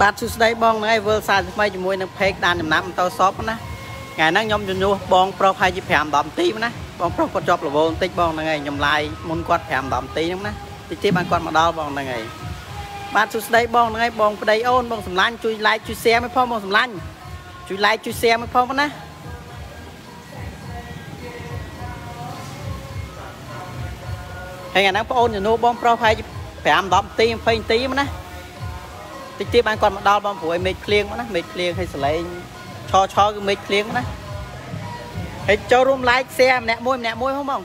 បាទសួស្តីបងហ្នឹងឯងវិលសារថ្មីជាមួយនឹងផេកដានចំណាប់បន្តសពណាថ្ងៃហ្នឹងខ្ញុំជំនួសបងប្រុសហើយជា5 10នាទីណាបងប្រុសគាត់ជាប់រវល់បន្តិចបងហ្នឹងឯងខ្ញុំឡាយមុនគាត់5 10នាទីហ្នឹងណាតិចទេបានគាត់មកដល់បងហ្នឹងឯងបាទសួស្តីបងហ្នឹងឯងបងប្តីអូនបងសំឡាញ់ជួយ like ជួយ share មកផងបងសំឡាញ់ជួយ like ជួយ share មកផងណាហើយថ្ងៃហ្នឹងបងអូនជំនួសបងប្រុសហើយ5 10នាទី20នាទីណា តិចទៀតបានគាត់មកដល់បងព្រួយមេឃភ្លៀងណាមេឃភ្លៀងឲ្យសលេងឆឆគឺមេឃភ្លៀងណាហើយចូលរួម like share ម្នាក់មួយម្នាក់មួយហ្នឹងបង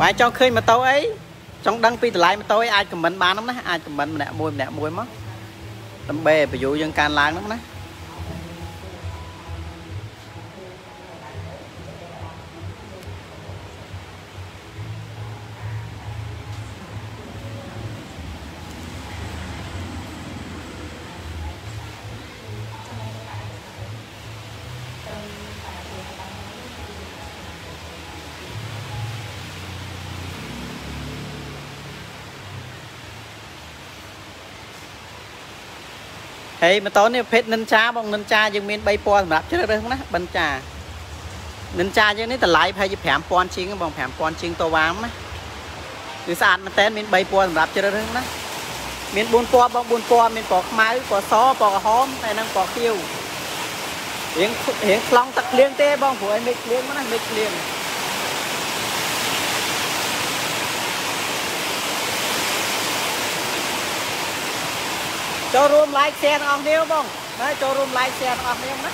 បាយចង់ឃើញម៉ូតូអីចង់ដឹងពីតម្លៃម៉ូតូអីអាចខមមិនបានហ្នឹងណាអាចខមមិនម្នាក់មួយម្នាក់មួយមកដើម្បីឲ្យបញ្យូយើងកើនឡើងហ្នឹងណា ហើយម៉ូតូនេះប្រភេទ Ninja បង Ninja យើងមាន3ពណ៌សម្រាប់ជ្រើសរើសណាបិណ្ចា Ninja យើងនេះតម្លៃប្រហែលជា5000ជាងបង5000ជាងតវ៉ាមណាគឺស្អាតមែនតើមាន3ពណ៌សម្រាប់ជ្រើសរើសណាមាន4ពណ៌បង4ពណ៌មានពណ៌ខ្មៅពណ៌សពណ៌ក្រហមហើយនិងពណ៌ខៀវរៀងរៀងខ្លងទឹកភ្លៀងទេបងព្រោះឲ្យមេឃភ្លៀងណាមេឃភ្លៀង ចូលរួម like share ទាំងអស់គ្នាបងណាចូលរួម like share ទាំងអស់គ្នាណា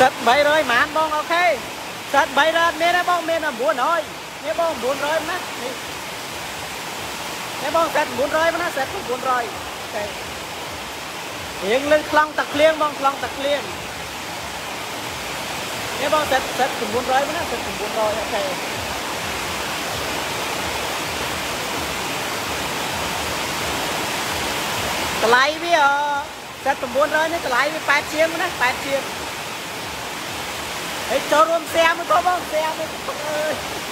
សិត300ម៉ានបងអូខេសិត300មានទេបងមាន900នេះបង900ណានេះ នេះបងសេត900ណាសេត900តែរៀងលើខ្លងទឹកភ្លៀងបងខ្លងទឹកភ្លៀងនេះបងសេតសេត900ណាសេត900អូខេតម្លៃវាសេត900នេះតម្លៃវា8ជាងណា8ជាងហើយចូលរួមសែមួយបងបងសែមួយអើយ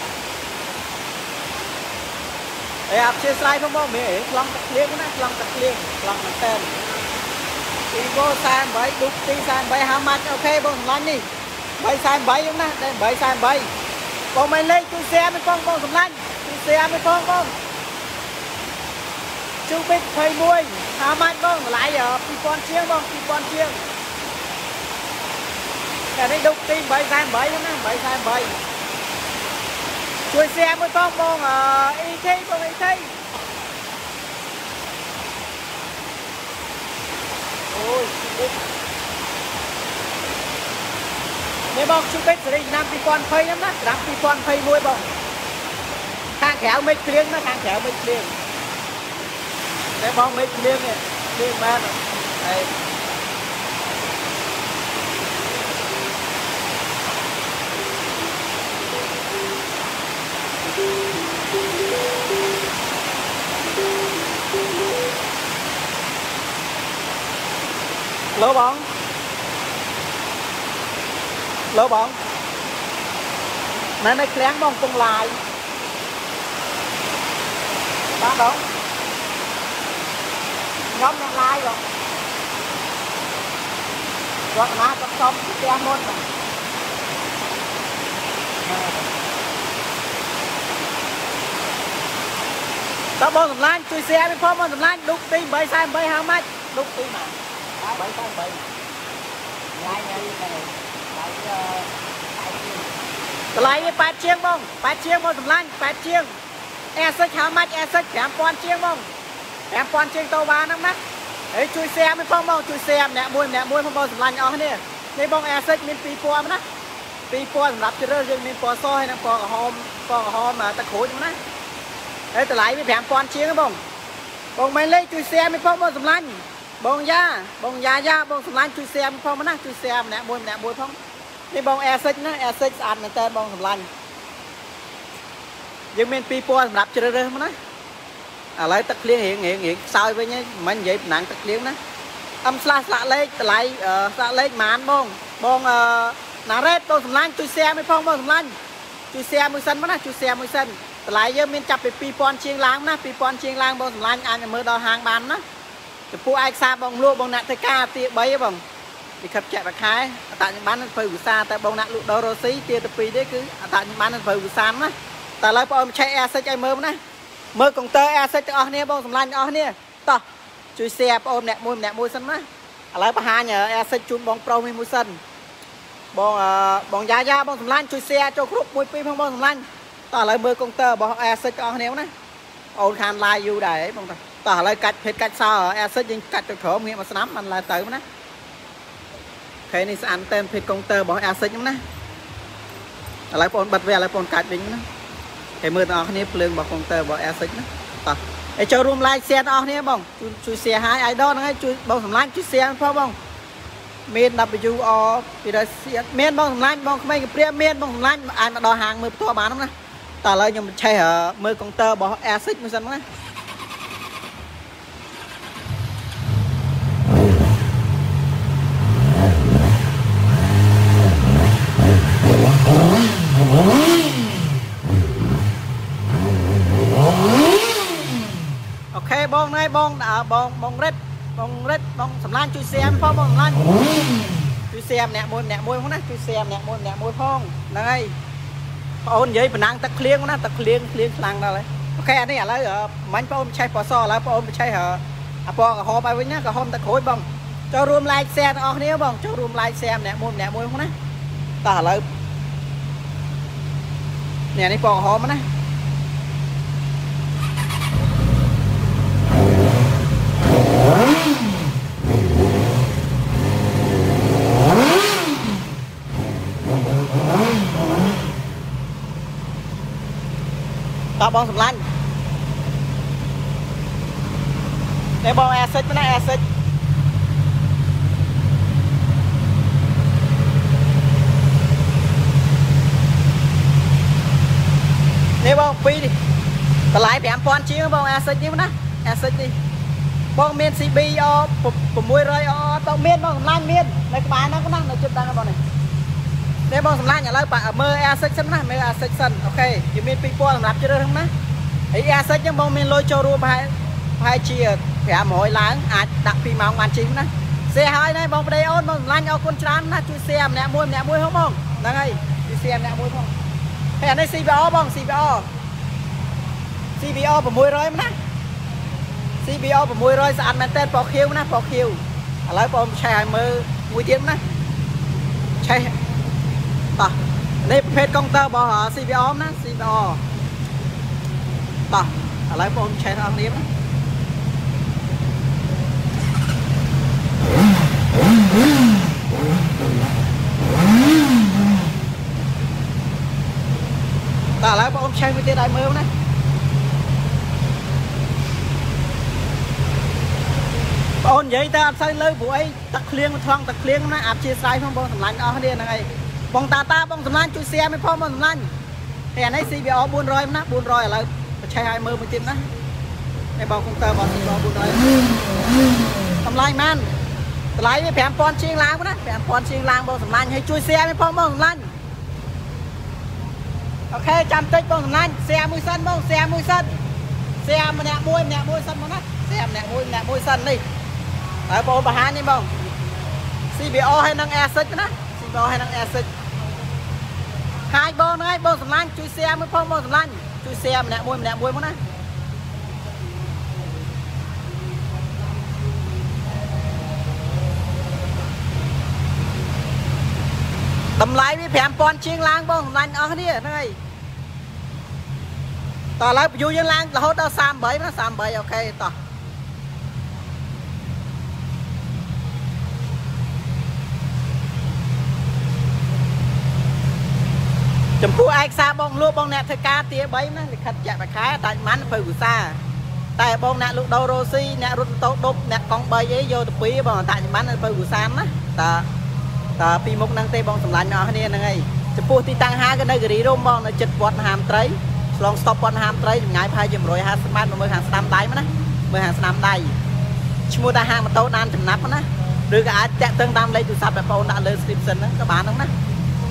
អេអត់ជាស្រ័យផងបងមែនខ្លងទឹកភ្លៀងណាខ្លងទឹកភ្លៀងខ្លងមែនតើ Evo 48ឌុកទី48 how much អូខេបងសម្លាញ់នេះ348ហ្នឹងណាតែ848បងមិនលេខជួយ share មួយផងបងសម្លាញ់ជួយ share មួយផងបងជូបិត21 how much បងតម្លៃ2000ជាងបង2000ជាងតែនេះឌុកទី348ហ្នឹងណា348 ជួយ share មួយផងបងអ៊ីធីបងអ៊ីធីអូយនេះបងជួយបិទសេរីឆ្នាំ2020ហ្នឹងណាឆ្នាំ2021បងខាងក្រៅមេឃភ្លៀងណាខាងក្រៅមេឃភ្លៀងតែបងមេឃភ្លៀងនេះភ្លៀងបានហើយ លើបងលើបងណែនៅឃ្លាំងបងកំពុងឡាយបាទបងខ្ញុំអ្នកឡាយបងរកណាក៏សុំផ្ទះមុនបង តើបងសម្លាញ់ជួយ share វាផងបងសម្លាញ់ឌុកទី848 how much ឌុកទីណា3 3 3ថ្ងៃថ្ងៃតែតម្លៃវា8ជាងបង8ជាងមកតម្លាញ់8ជាងអេសិច how much អេសិច5000ជាងបង5000ជាងតូវ៉ាហ្នឹងណាហើយជួយ share មួយផងបងជួយ share ម្នាក់មួយម្នាក់មួយផងបងសម្លាញ់អស់គ្នានេះបងអេសិចមាន2ពណ៌ណាពីរពណ៌សម្រាប់ជ្រើសយើងមានពណ៌សហើយនិងពណ៌ក្រហមពណ៌ក្រហមទឹកក្រូចហ្នឹងណា ហើយតម្លៃវា5000ជាងបងបងមិនលេខជួយ share មួយផងបងសម្លាញ់បងយ៉ាបងយ៉ាយ៉ាបងសម្លាញ់ជួយ share ផងណាជួយ share ម្នាក់មួយម្នាក់មួយផងនេះបង Air6 ណា Air6 ស្អាតមែនតើបងសម្លាញ់យើងមានពីរពណ៌សម្រាប់ជ្រើសរើសមកណាឥឡូវទឹកភ្លៀងរៀងរៀងរៀងខ្សោយវិញហ្នឹងមិននិយាយតំណាងទឹកភ្លៀងណាអឹមស្លាស់ស្លាក់លេខតម្លៃស្លាក់លេខប៉ុន្មានបងបងណារ៉េតបងសម្លាញ់ជួយ share មួយផងបងសម្លាញ់ជួយ share មួយសិនមកណាជួយ share មួយសិន តម្លៃយើងមានចាប់ពី2000ជាងឡើងណា2000ជាងឡើងបងសម្លាញ់អាចមើលដល់ហាងបានណាចំពោះឯកសារបងលក់បងអ្នកធ្វើការទា3បងលិខិតចាក់មួយខែអតញ្ញបាននឹងធ្វើវិសាតែបងអ្នកលក់ដូររ៉ូស៊ីទាទៅ2ទេគឺអតញ្ញបាននឹងធ្វើវិសាណាតែឥឡូវបងឆែក Airsick ឲ្យមើលណាមើលកុងទ័រ Airsick ទាំងអស់គ្នាបងសម្លាញ់ទាំងអស់គ្នាតោះជួយ share បងម្នាក់មួយម្នាក់មួយសិនណាឥឡូវបង្ហាញ Airsick ជូនបងប្រុសមួយសិនបងបងយ៉ាយ៉ាបងសម្លាញ់ជួយ share ចូលគ្រប់មួយពីរផងបងសម្លាញ់ តោះឥឡូវមើលកុងទ័ររបស់ Airsick ទាំងអស់គ្នាណាអូនខាន live យូរដែរបងតោះតោះឥឡូវកាច់ភេទកាច់សោ Airsick យើងកាច់ទៅក្រោមងាកមកស្នាមបានឡើយទៅណាខេនេះស្អាតតែភេទកុងទ័ររបស់ Airsick ហ្នឹងណាឥឡូវបងបិទវាឥឡូវបងកាច់វិញណាហើយមើលទាំងអស់គ្នាភ្លើងរបស់កុងទ័ររបស់ Airsick ណាតោះហើយចូលរួម like share ទាំងអស់គ្នាបងជួយជួយ share ឲ្យ idol ហ្នឹងហើយជួយបងសម្លាញ់ជួយ share ផងបងមាន WR ពីរសៀតមានបងសម្លាញ់បងក្មេងកព្រាមានបងសម្លាញ់អាចមកដល់ហាងមើលផ្ទាល់បានហ្នឹងណា តែឥឡូវខ្ញុំឆេះមើលកុងទ័ររបស់ Airsick មួយសិនណាអូខេបងណៃបងបងបងរិតបងរិតបងសម្លាញ់ជួយ share ផងបងសម្លាញ់ជួយ share ម្នាក់មួយម្នាក់មួយផងណាជួយ share ម្នាក់មួយម្នាក់មួយផងហ្នឹងហើយ បងអូននិយាយបណ្ណាំងទឹកភ្លៀងណាទឹកភ្លៀងភ្លៀងខ្លាំងដល់ហើយអូខេអានេះឥឡូវមិញបងអូនឆេះពណ៌សឥឡូវបងអូនឆេះអាពណ៌ក្រហមឲ្យវិញណាក្រហមទឹកក្រួយបងចូលរួម like share ទាំងអស់គ្នាបងចូលរួម like share ម្នាក់មួយម្នាក់មួយផងណាតោះឥឡូវនេះនេះពណ៌ក្រហមណា តបងសម្លាញ់នេះបងអេសិចណាអេសិចនេះបងពីរនេះតម្លៃ5000ជាងបងអេសិចនេះណាអេសិចនេះបងមាន CB អ600អតមានបងសម្លាញ់មាននៅក្បែរហ្នឹងណានៅជិតហ្នឹងបងនេះ នេះបងសម្លាញ់ឥឡូវមើល Air 6 សិនណាមើល Air 6 សិនអូខេយើងមាន2000សម្រាប់ជ្រើសហ្នឹងណាហើយ Air 6ចឹងបងមានលុយចូលរួមប្រហែលប្រហែលជា500ឡើងអាចដាក់2ម៉ោងបានជីណាសៀហើយណាបងប្តីអូនបងសម្លាញ់អរគុណច្រើនណាជួយសៀម្នាក់មួយម្នាក់មួយហ៎បងហ្នឹងហើយជួយសៀម្នាក់មួយផងហើយអានេះ CBR បង CBR CBR 600ណា CBR 600ស្អាតមែនតើពណ៌ខៀវណាពណ៌ខៀវឥឡូវបងឆេះឲ្យមើលមួយទៀតណាឆេះ តោះនេះប្រភេទកុងទ័ររបស់ CBR ណា CBR តោះឥឡូវបងឆេះអស់គ្នាណាតើឥឡូវបងឆេះមួយទៀតឲ្យមើលណាបងនិយាយទៅអត់សូវលើព្រោះអីទឹកឃ្លៀងថងទឹកឃ្លៀងណាអាប់ជាស្រ័យផងបងសម្លាញ់អស់គ្នាហ្នឹងហើយ បងតាតាបងសម្លាញ់ជួយ share មិនផងបងសម្លាញ់តែអានេះ CBR 400ណា400ឥឡូវបញ្ឆេះឲ្យមើលមួយទៀតណានេះបងកុំព្យូទ័របង CBR 400តម្លៃម៉ានតម្លៃវា5000ជាងឡើងណា5000ជាងឡើងបងសម្លាញ់ឲ្យជួយ share មិនផងបងសម្លាញ់អូខេចាំតិចបងសម្លាញ់ share មួយសិនបង share មួយសិន share ម្នាក់មួយម្នាក់មួយសិនមកណា share ម្នាក់មួយម្នាក់មួយសិននេះហើយបងបង្ហាញនេះបង CBO ហើយនឹង Air6 ណា CBO ហើយនឹង Air6 ខាយបងហ្នឹងហើយបងសម្លាញ់ជួយ share មួយផងបងសម្លាញ់ជួយ share ម្នាក់មួយម្នាក់មួយមកណាតម្លៃវា5000ជាងឡើងបងសម្លាញ់អស់គ្នាហ្នឹងហើយតោះឥឡូវបញ្យូយើងឡើងរហូតដល់38ណា38អូខេតោះ ចំពោះឯកសារបងលក់បងអ្នកធ្វើការទា3ណាលិខិតចាក់បខែតាច់ម៉ាន់ធ្វើវិសាតែបងអ្នកលក់ដូររ៉ូស៊ីអ្នករត់ម៉ូតូដប់អ្នកកង់3អីយកទៅពីបងតាច់ម៉ាន់ធ្វើវិសាណាតើតើពីមុខហ្នឹងទេបងសម្លាញ់អស់គ្នាហ្នឹងហើយចំពោះទីតាំងហាក៏នៅគិរីរមបងនៅចិត្តវត្តមហាមត្រីឆ្លង stop ប៉ុនហាមត្រីចម្ងាយប្រហែលជា150ម៉ែត្រមើលខាងស្ដាំដៃមកណាមើលខាងស្ដាំដៃឈ្មោះថាហាងម៉ូតូដានចំណាប់ណាឬក៏អាចតាក់ទងតាមលេខទូរស័ព្ទបងប្អូនដាក់លើ description ហ្នឹងក៏បានហ្នឹងណា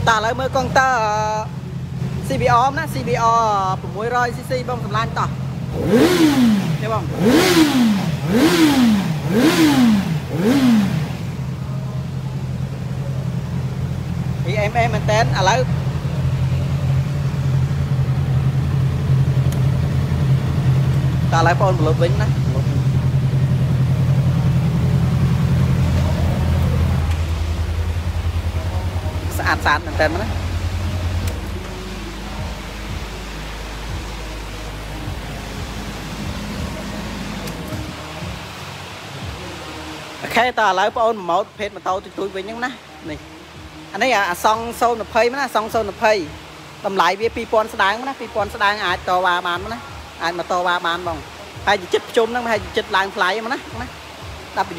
តើឥឡូវមើលកុងទ័រ CBR ណា CBR 600cc បងសម្លាញ់តោះទេបង EMM មែនតើឥឡូវតើឥឡូវបងប្អូនវិញណាស្អាតស្អាតមែនតើណា អូខេតើឥឡូវបងអូនប្រម៉ូទប្រភេទម៉ូតូទូចៗវិញហ្នឹងណានេះអានេះអាសង020ណាសង020តម្លៃវា2000ស្ដាងណា2000ស្ដាងអាចតវ៉ាបានណាអាចមកតវ៉ាបានបងហើយចិត្តប្រជុំហ្នឹងហើយចិត្តឡើងថ្លៃមកណាណា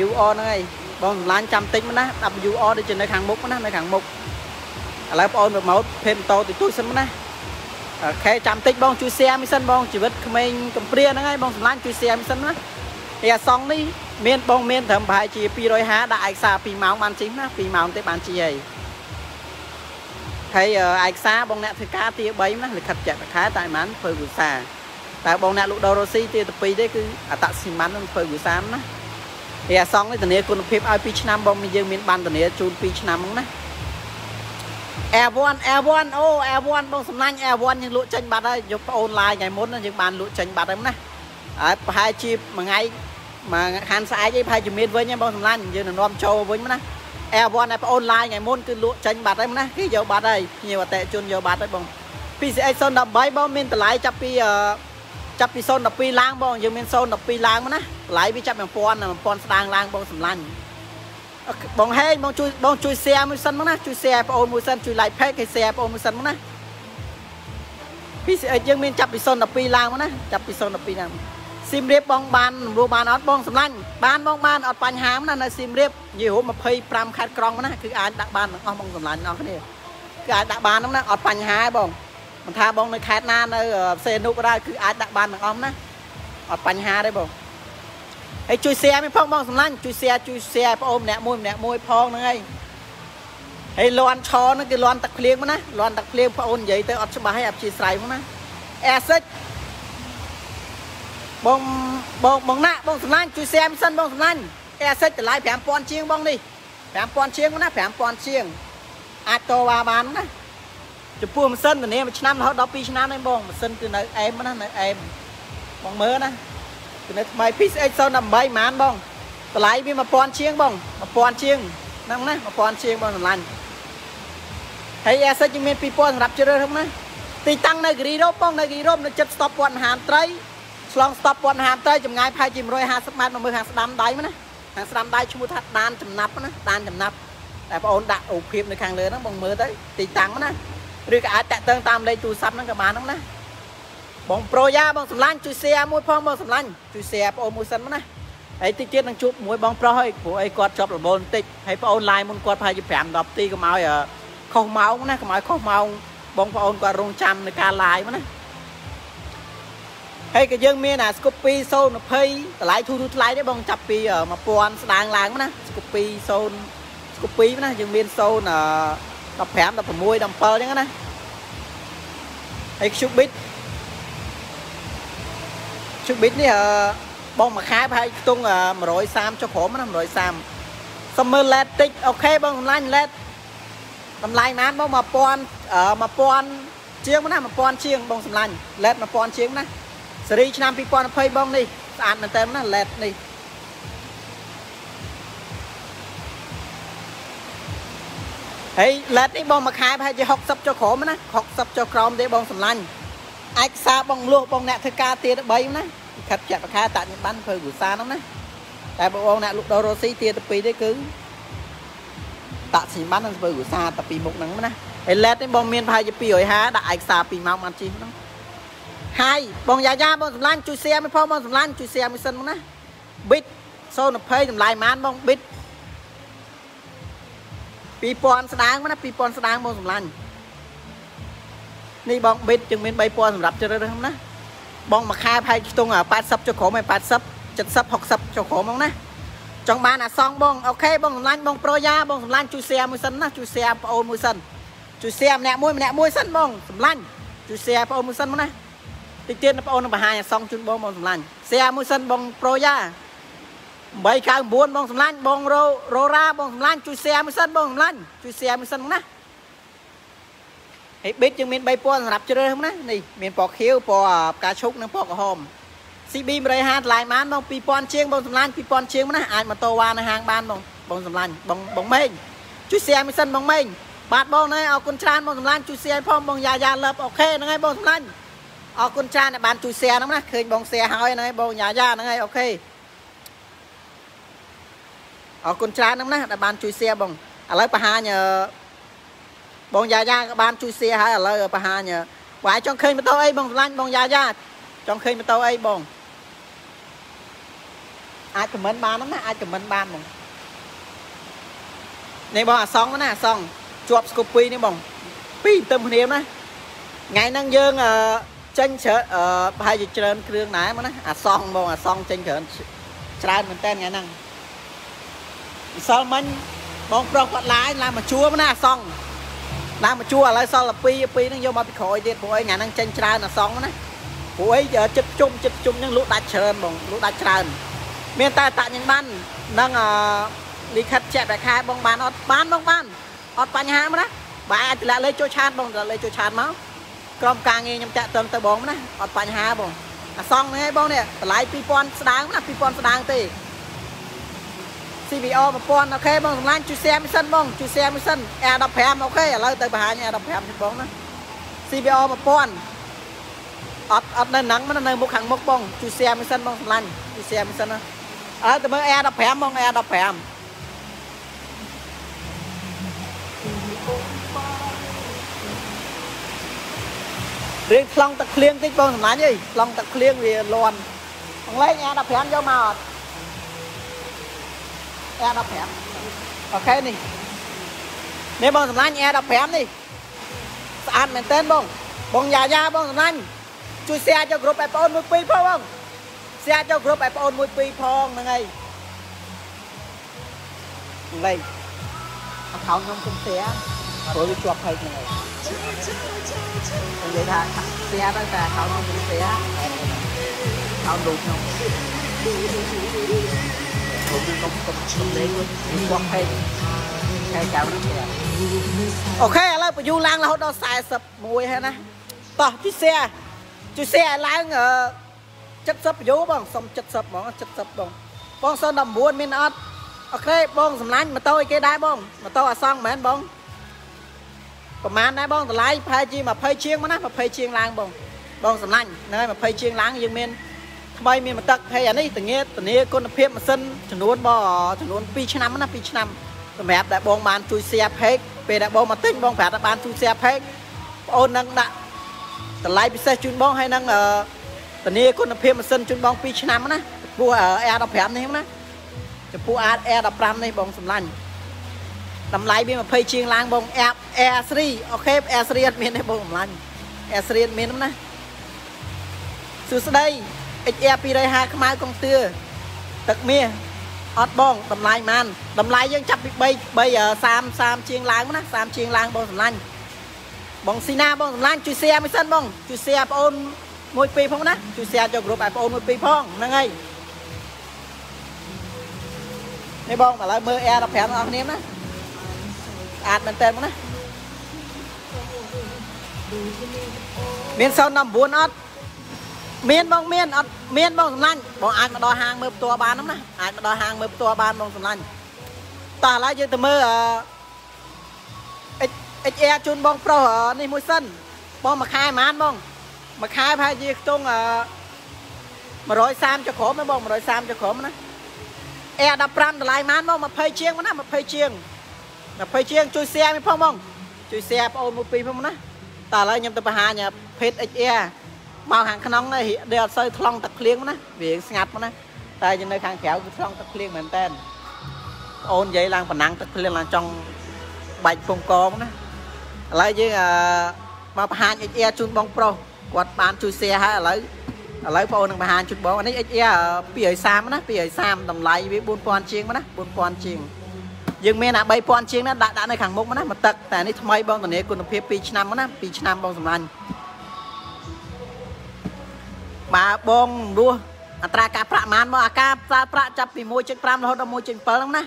WR ហ្នឹងហើយបងសម្លាញ់ចាំតិចមកណា WR ដូចជានៅខាងមុខណានៅខាងមុខឥឡូវបងអូនប្រម៉ូទភេទម៉ូតូទូចៗសិនណាអូខេចាំតិចបងជួយ share មីសិនបងជីវិតក្មេងកំព្រាហ្នឹងហើយបងសម្លាញ់ជួយ share មីសិនណាហើយអាសងនេះ មានបងមានត្រឹមប្រហែលជា250ដាក់ឯកសារ2ម៉ោងបានជិះណា2ម៉ោងទេបានជិះហើយហើយឯកសារបងអ្នកធ្វើការទា3ណាលិខិតចាក់ខែតែមិនធ្វើវិសាតែបងអ្នកលក់ដូររ៉ូស៊ីទាទី2ទេគឺអតស៊ីម៉ាន់នឹងធ្វើវិសាណាហើយអាសងនេះធានាគុណភាពឲ្យ2ឆ្នាំបងយើងមានបានធានាជូន2ឆ្នាំហ្នឹងណា Air1 Air1 អូ Air1 បងសំឡាញ់ Air1 យើងលក់ចេញបាត់ហើយយកប្អូនឡាយថ្ងៃមុនយើងបានលក់ចេញបាត់ហើយណាហើយប្រហែលជាមួយថ្ងៃ មកខានស្អែកអីប្រហែលជាមានវិញបងសំឡាញ់យើងនឹងនាំចូលវិញណា Air1 ឯប្អូន line ថ្ងៃមុនគឺលក់ចេញបាត់ហើយណាគេយកបាត់ហើយភ្ញៀវអតិជនយកបាត់ហើយបង PCX 013បងមានតម្លៃចាប់ពីចាប់ពី012ឡើងបងយើងមាន012ឡើងណាតម្លៃវាចាប់ពី1000 1000ស្ដាងឡើងបងសម្លាញ់បងហេងបងជួយបងជួយ share មួយសិនមកណាជួយ share បងអូនមួយសិនជួយ like page គេ share បងអូនមួយសិនមកណា PCX យើងមានចាប់ពី012ឡើងមកណាចាប់ពី012ឡើង ស៊ីមរៀបបងបានរស់បានអត់បងសម្លាញ់បានបងបានអត់បញ្ហាណានៅស៊ីមរៀបនិយាយរួម25ខេត្តក្រុងណាគឺអាចដាក់បានទាំងអស់បងសម្លាញ់អស់គ្នាគឺអាចដាក់បានហ្នឹងណាអត់បញ្ហាទេបងមិនថាបងនៅខេត្តណានៅផ្សេងនោះក៏ដែរគឺអាចដាក់បានទាំងអស់ណាអត់បញ្ហាទេបងហើយជួយ share មិនផងបងសម្លាញ់ជួយ share ជួយ share បងអូនម្នាក់មួយម្នាក់មួយផងហ្នឹងហើយហើយលន់ឆហ្នឹងគឺលន់ទឹកភ្លៀងមកណាលន់ទឹកភ្លៀងបងអូននិយាយទៅអត់ច្បាស់ហើយអត់ជាស្រ័យមកណាអេសិច បងបងបងណាបងសំឡាញ់ជួយ share សិនបងសំឡាញ់អេសិចតម្លៃ5000ជាងបងនេះ5000ជាងណា5000ជាងអាចតវ៉ាបានណាចំពោះម៉ាស៊ីនធានាមួយឆ្នាំរហូតដល់2ឆ្នាំហើយបងម៉ាស៊ីនគឺនៅអែមណានៅអែមបងមើលណាគឺនៅថ្មី PSX 018ប៉ុន្មានបងតម្លៃវា1000ជាងបង1000ជាងហ្នឹងណា1000ជាងបងសម្លាញ់ហើយ asset យើងមាន2000សម្រាប់ជ្រើសរើសហ្នឹងណាទីតាំងនៅគិរីរ៉ូបបងនៅគិរីរ៉ូបនៅចិត្ត stop ពាន់ហានត្រី ឆ្លងស្តប់ពាន់ហាមទៅចម្ងាយប្រហែលជា150ម៉ែត្រមកមើលខាងស្ដាំដៃណាខាងស្ដាំដៃឈ្មោះថាដានចំណាប់ណាដានចំណាប់តែបងអូនដាក់រូបភាពនៅខាងលើហ្នឹងបងមើលទៅទីតាំងណាឬក៏អាចតាក់ទងតាមលេខទូរស័ព្ទហ្នឹងក៏បានហ្នឹងណាបងប្រូយ៉ាបងសម្លាញ់ជួយ share មួយផងបងសម្លាញ់ជួយ share បងអូនមួយសិនណាហើយតិចទៀតនឹងជួបមួយបងប្រុសហើយព្រោះអីគាត់ជាប់រវល់បន្តិចហើយបងអូន line មុនគាត់ប្រហែលជា5 10នាទីកុំឲ្យខុសម៉ោងណាកុំឲ្យខុសម៉ោងបងប្អូនគាត់រងចាំនៅការ live ណា ហើយក៏យើងមានអា Scoopy 020តម្លៃធូរធូរថ្លៃទេបងចាប់ពី1000ស្ដាងឡើងណា Scoopy 0 Scoopy ណាយើងមាន0 15 16 17អញ្ចឹងណាហើយ Cubit Cubit នេះបងមួយខែប្រហែលខ្ទង់130ចុះក្រោមណា130សុំមើល LED តិចអូខេបងសម្លាញ់ LED តម្លៃប៉ុន្មានបង1000 1000ជាងណា1000ជាងបងសម្លាញ់ LED 1000ជាងណា សេរីឆ្នាំ2020បងនេះស្អាតមែនតើណា LED នេះហើយ LED នេះបងមួយខែប្រហែលជា60ចុះក្រោមណា60ចុះក្រោមទេបងសម្លាញ់ឯកសារបងលួសបងអ្នកធ្វើការទៀត3ណាខិតចាក់បខាតាក់ញបានធ្វើគ្រួសារហ្នឹងណាតែបងអ្នកលក់ដូររ៉ូស៊ីទៀតទៅ2ទេគឺតាក់ស៊ីបាននឹងធ្វើគ្រួសារតែពីមុខហ្នឹងណាហើយ LED នេះបងមានប្រហែលជា250ដាក់ឯកសារ2ម៉ោងបានជិះហ្នឹង ហើយបងយ៉ាយ៉ាបងសម្លាញ់ជួយ share មួយផងបងសម្លាញ់ជួយ share មួយសិនមកណា bit 020តម្លៃប៉ុន្មានបង bit 2000ស្ដាងមកណា2000ស្ដាងបងសម្លាញ់នេះបងប៊ីតជាងមាន3ពណ៌សម្រាប់ជ្រើសរើសណាបងមួយខែផែកខ្ទង់80ចុះក្រោមឯ80 70 60ចុះក្រោមហ្មងណាចង់បានអាសងបងអូខេបងសម្លាញ់បងប្រូយ៉ាបងសម្លាញ់ជួយ share មួយសិនណាជួយ share បងអូនមួយសិនជួយ share ម្នាក់មួយម្នាក់មួយសិនបងសម្លាញ់ជួយ share បងអូនមួយសិនមកណា តិចទៀតបងអូននឹងបង្ហាញអាសងជូនបងបងសម្លាញ់ share មួយសិនបងប្រូយ៉ា899បងសម្លាញ់បងរោរ៉ូរ៉ាបងសម្លាញ់ជួយ share មួយសិនបងសម្លាញ់ជួយ share មួយសិនមកណាហើយប៊ីតយើងមាន3ពណ៌សម្រាប់ជ្រើសណានេះមានពណ៌ខៀវពណ៌ផ្កាឈូកនិងពណ៌ក្រហម CB 150តម្លៃបានបង2000ជាងបងសម្លាញ់2000ជាងណាអាចម៉ូតូវ៉ានៅហាងបានបងបងសម្លាញ់បងបងម៉េងជួយ share មួយសិនបងម៉េងបាទបងណែអរគុណច្រើនបងសម្លាញ់ជួយ share ផងបងយ៉ាយ៉ាលើបអូខេហ្នឹងហើយបងសម្លាញ់ អរគុណច្រើនដែលបានជួយ share ហ្នឹងណាឃើញបង share ហើយហ្នឹងហើយបងយ៉ាយ៉ាហ្នឹងហើយអូខេអរគុណច្រើនហ្នឹងណាដែលបានជួយ share បងឥឡូវបង្ហាញបងយ៉ាយ៉ាក៏បានជួយ share ហើយឥឡូវបង្ហាញវាយចង់ឃើញម៉ូតូអីបងសម្លាញ់បងយ៉ាយ៉ាចង់ឃើញម៉ូតូអីបងអាចខមមិនបានណាអាចខមមិនបានបងនេះបងអាសងណាអាសងជាប់ស្គប់ពីរនេះបងពីរទៅគ្នាណាថ្ងៃហ្នឹងយើង ចេញច្រើនប្រហែលជាច្រើនគ្រឿងដែរមកណាអាសងបងអាសងចេញច្រើនច្រើនមែនតើថ្ងៃហ្នឹងម្សិលមិញបងប្រុសគាត់ឡាយឡើងមកជួមកណាអាសងឡើងមកជួឥឡូវសល់តែពីរពីរហ្នឹងយកមកពីក្រោយទៀតព្រោះអីថ្ងៃហ្នឹងចេញច្រើនអាសងណាព្រោះអីចិត្តជុំចិត្តជុំហ្នឹងលក់ដាច់ច្រើនបងលក់ដាច់ច្រើន មានតែតាក់ញ៉ាំបាននឹងលីខិតជាក់តែខែបងបានអត់បានបងបានអត់បញ្ហាមកណាបើអាចតម្លាក់លេខចូលឆាតបងតម្លាក់លេខចូលឆាតមក ក្រុមការងារខ្ញុំតាក់ទងទៅបងណាអត់បញ្ហាបងអាសងនេះបងនេះតម្លៃ2000ស្ដាងណា2000ស្ដាងទេ CVO 1000អូខេបងសម្លាញ់ជួយ share មួយសិនបងជួយ share មួយសិន R15 អូខេឥឡូវទៅបង្ហាញ R15 ជិះបងណា CVO 1000អត់អត់នៅហ្នឹងនៅមុខខាងមុខបងជួយ share មួយសិនបងសម្លាញ់ជួយ share មួយសិនណាអើទៅមើល R15 បង R15 រៀងខ្លងទឹកភ្លៀងតិចបងសម្លាញ់អីខ្លងទឹកភ្លៀងវាលន់បងលេង R15 យកមកអត់ R15 អូខេនេះនេះបងសម្លាញ់ R15 នេះស្អាតមែនតើបងបងយ៉ាយ៉ាបងសម្លាញ់ជួយ share ចូលក្រុមឯបងមួយពីរផងបង share ចូលក្រុមឯបងមួយពីរផងហ្នឹងហើយលេងអខោខ្ញុំគុំ share ព្រោះវាជាប់ផេកហ្នឹងហើយនិយាយថា share ទៅតែអខោខ្ញុំគុំ share អខោរូបខ្ញុំខ្ញុំវាខ្ញុំខ្ញុំខ្ញុំលេងវាជាប់ផេកខែចៅនេះអូខេឥឡូវបញ្យូឡើងរហូតដល់41ហើយណាតោះជួយ share ជួយ share ឡើង70បញ្យូបងសុំ70ហ្មង70បងបង019មានអត់អូខេបងសម្លាញ់ម៉ូតូឲ្យគេដែរបងម៉ូតូអាសងមែនបង ប្រហែលដែរបងតម្លៃប្រហែលជា20ជាងមកណា20ជាងឡើងបងបងសម្លាញ់ហ្នឹងហើយ20ជាងឡើងយើងមានថ្មីមានមកទឹកហើយអានេះតងារតនីគុណភាពម៉ាស៊ីនចំនួនបងចំនួន2ឆ្នាំណា2ឆ្នាំសម្រាប់ដែលបងបានជួយ share page ពេលដែលបងមកទិញបងប្រាប់ថាបានជួយ share page បងអូននឹងដាក់តម្លៃពិសេសជូនបងហើយនឹងតនីគុណភាពម៉ាស៊ីនជូនបង2ឆ្នាំណាពោះ R15 នេះណាចំពោះ R15 នេះបងសម្លាញ់ តម្លៃវា20ជាងឡើងបង R3 អូខេ R3 អត់មានទេបងសម្លាញ់ R3 អត់មានណាសួស្ដី XR 250ខ្មៅកុងទឿទឹកមាសអត់បងតម្លៃប៉ុន្មានតម្លៃយើងចាប់ពី3 3 30 30ជាងឡើងណា30ជាងឡើងបងសម្លាញ់បងស៊ីណាបងសម្លាញ់ជួយ share មួយសិនបងជួយ share បងអូនមួយពីរផងណាជួយ share ចូលក្រុមឲ្យបងអូនមួយពីរផងហ្នឹងហើយនេះបងឥឡូវមើល Air 15បងប្អូនណា ស្អាតមែនតើមកណាមាន019អត់មានបងមានអត់មានបងសម្លាញ់បងអាចមកដល់ហាងមើលផ្ទាល់បានណាអាចមកដល់ហាងមើលផ្ទាល់បានបងសម្លាញ់តោះឥឡូវយើងទៅមើលអឺ XR ជូនបងប្រុសនេះមួយសិនបងមួយខែប៉ុន្មានបងមួយខែប្រហែលជាខ្ទង់អឺ130ចក្រមណាបង130ចក្រមណា Air 15 តម្លៃប៉ុន្មានបង20ជាងណា20ជាង 20ជាងជួយ share មីផងបងជួយ share បងអូនមួយពីរផងណាតើឥឡូវខ្ញុំទៅបង្ហាញ page XR មកខាងក្នុងនេះដែលអត់សូវថ្លង់ទឹកភ្លៀងណាវាស្ងាត់ណាតែយើងនៅខាងក្រៅគឺថ្លង់ទឹកភ្លៀងមែនតើអូននិយាយឡើងប៉ុណ្ណឹងទឹកភ្លៀងឡើងចង់បាច់ពងកងណាឥឡូវយើងអឺមកបង្ហាញ XR ជូនបងប្រុសគាត់បានជួយ share ហើយឥឡូវឥឡូវបងនឹងបង្ហាញជូនបងនេះ XR 230ណា230តម្លៃវា4000ជាងណា4000ជាង យើងមានអា3000ជាងណាដាក់ដាក់នៅខាងមុខណាមកទឹកតែនេះថ្មីបងធានាគុណភាព2ឆ្នាំណា2ឆ្នាំបងសម្លាញ់បើបងរស់អត្រាការប្រាក់ប៉ុន្មានមកអាការប្រើប្រាក់ចាប់ពី1.5រហូតដល់1.7ហ្នឹងណា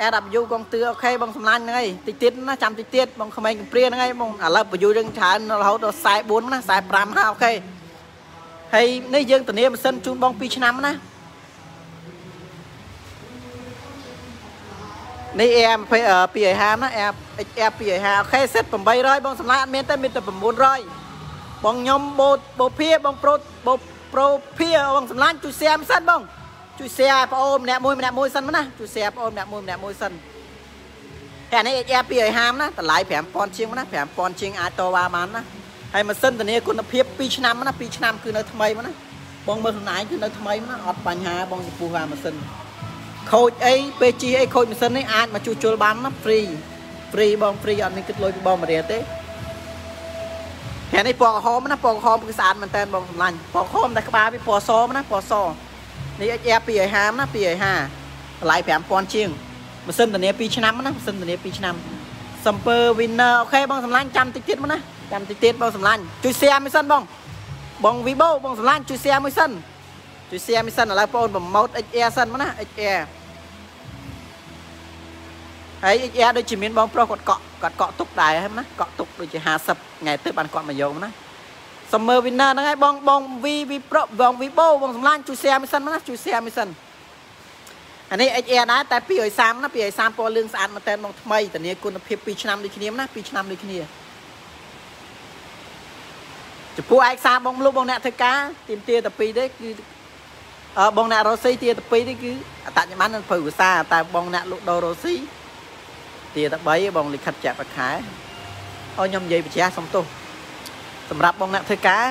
AW កងទឿអូខេបងសម្លាញ់ហ្នឹងហើយតិចទៀតណាចាំតិចទៀតបងក្មេងកំព្រាហ្នឹងហើយបងឥឡូវបញ្យូយើងច្រើនរហូតដល់44ណា45ហាអូខេហើយនេះយើងធានាម៉ាស៊ីនជូនបង2ឆ្នាំណា នេះ Air 250ណា Air Air 250អូខេសេត800បងសម្លាញ់អត់មានទេមានតែ900បងខ្ញុំបូតបូភាបងប្រូតបូប្រូភាបងសម្លាញ់ជួយ share មិនសិនបងជួយ share បងអូនម្នាក់មួយម្នាក់មួយសិនណាជួយ share បងអូនម្នាក់មួយម្នាក់មួយសិនតែនេះ Air 250ណាតម្លៃ5000ជាងណា5000ជាងអាចតវ៉ាបានណាហើយម៉ាស៊ីនធានាគុណភាព2ឆ្នាំណា2ឆ្នាំគឺនៅថ្មីណាបងមើលខ្លួនឯងគឺនៅថ្មីណាអត់បញ្ហាបងចំពោះអាម៉ាស៊ីន ខូចអីពេលជីអីខូចម៉ាស៊ីននេះអាចមកជួសជុលបានណា free free បង free អត់មានគិតលុយពីបងមករៀនទេហើយនេះពណ៌ក្រហមណាពណ៌ក្រហមគឺស្អាតមែនតើបងសម្លាញ់ពណ៌ក្រហមតែក្បាលវាពណ៌សណាពណ៌សនេះ XR 250ណា250តម្លៃ5000ជាងម៉ាស៊ីនធានា2ឆ្នាំណាម៉ាស៊ីនធានា2ឆ្នាំ Super Winner អូខេបងសម្លាញ់ចាំតិចទៀតមកណាចាំតិចទៀតបងសម្លាញ់ជួយ share មួយសិនបងបង Vivo បងសម្លាញ់ជួយ share មួយសិនជួយ share មួយសិនឥឡូវបងប្រម៉ូត XR សិនមកណា XR ហើយ XR ដូចជាមានបងប្រុសគាត់កក់គាត់កក់ទុកដែរហ្នឹងណាកក់ទុកដូចជា50ថ្ងៃទៅបានគាត់មកយកណា Summer Winner ហ្នឹងហើយបងបង V V Pro បង Vivo បងសម្លាញ់ជួយ share មួយសិនមកណាជួយ share មួយសិនអានេះ XR ដែរតែ230ណា230ពណ៌លឿងស្អាតមែនតើបងថ្មីធានាគុណភាព2ឆ្នាំដូចគ្នាណា2ឆ្នាំដូចគ្នាចំពោះឯកសារបងលុបបងអ្នកធ្វើការទៀមទាតែ2ទេគឺអឺបងអ្នករ៉ូស៊ីទាតែ2ទេគឺអតញ្ញម័ននិងព្រៅភាសាតែបងអ្នកលក់ដូររ៉ូស៊ី ទាតែ3បងលិខិតចាក់បខែឲ្យខ្ញុំនិយាយបញ្ជាសុំទោសសម្រាប់បងអ្នកធ្វើការ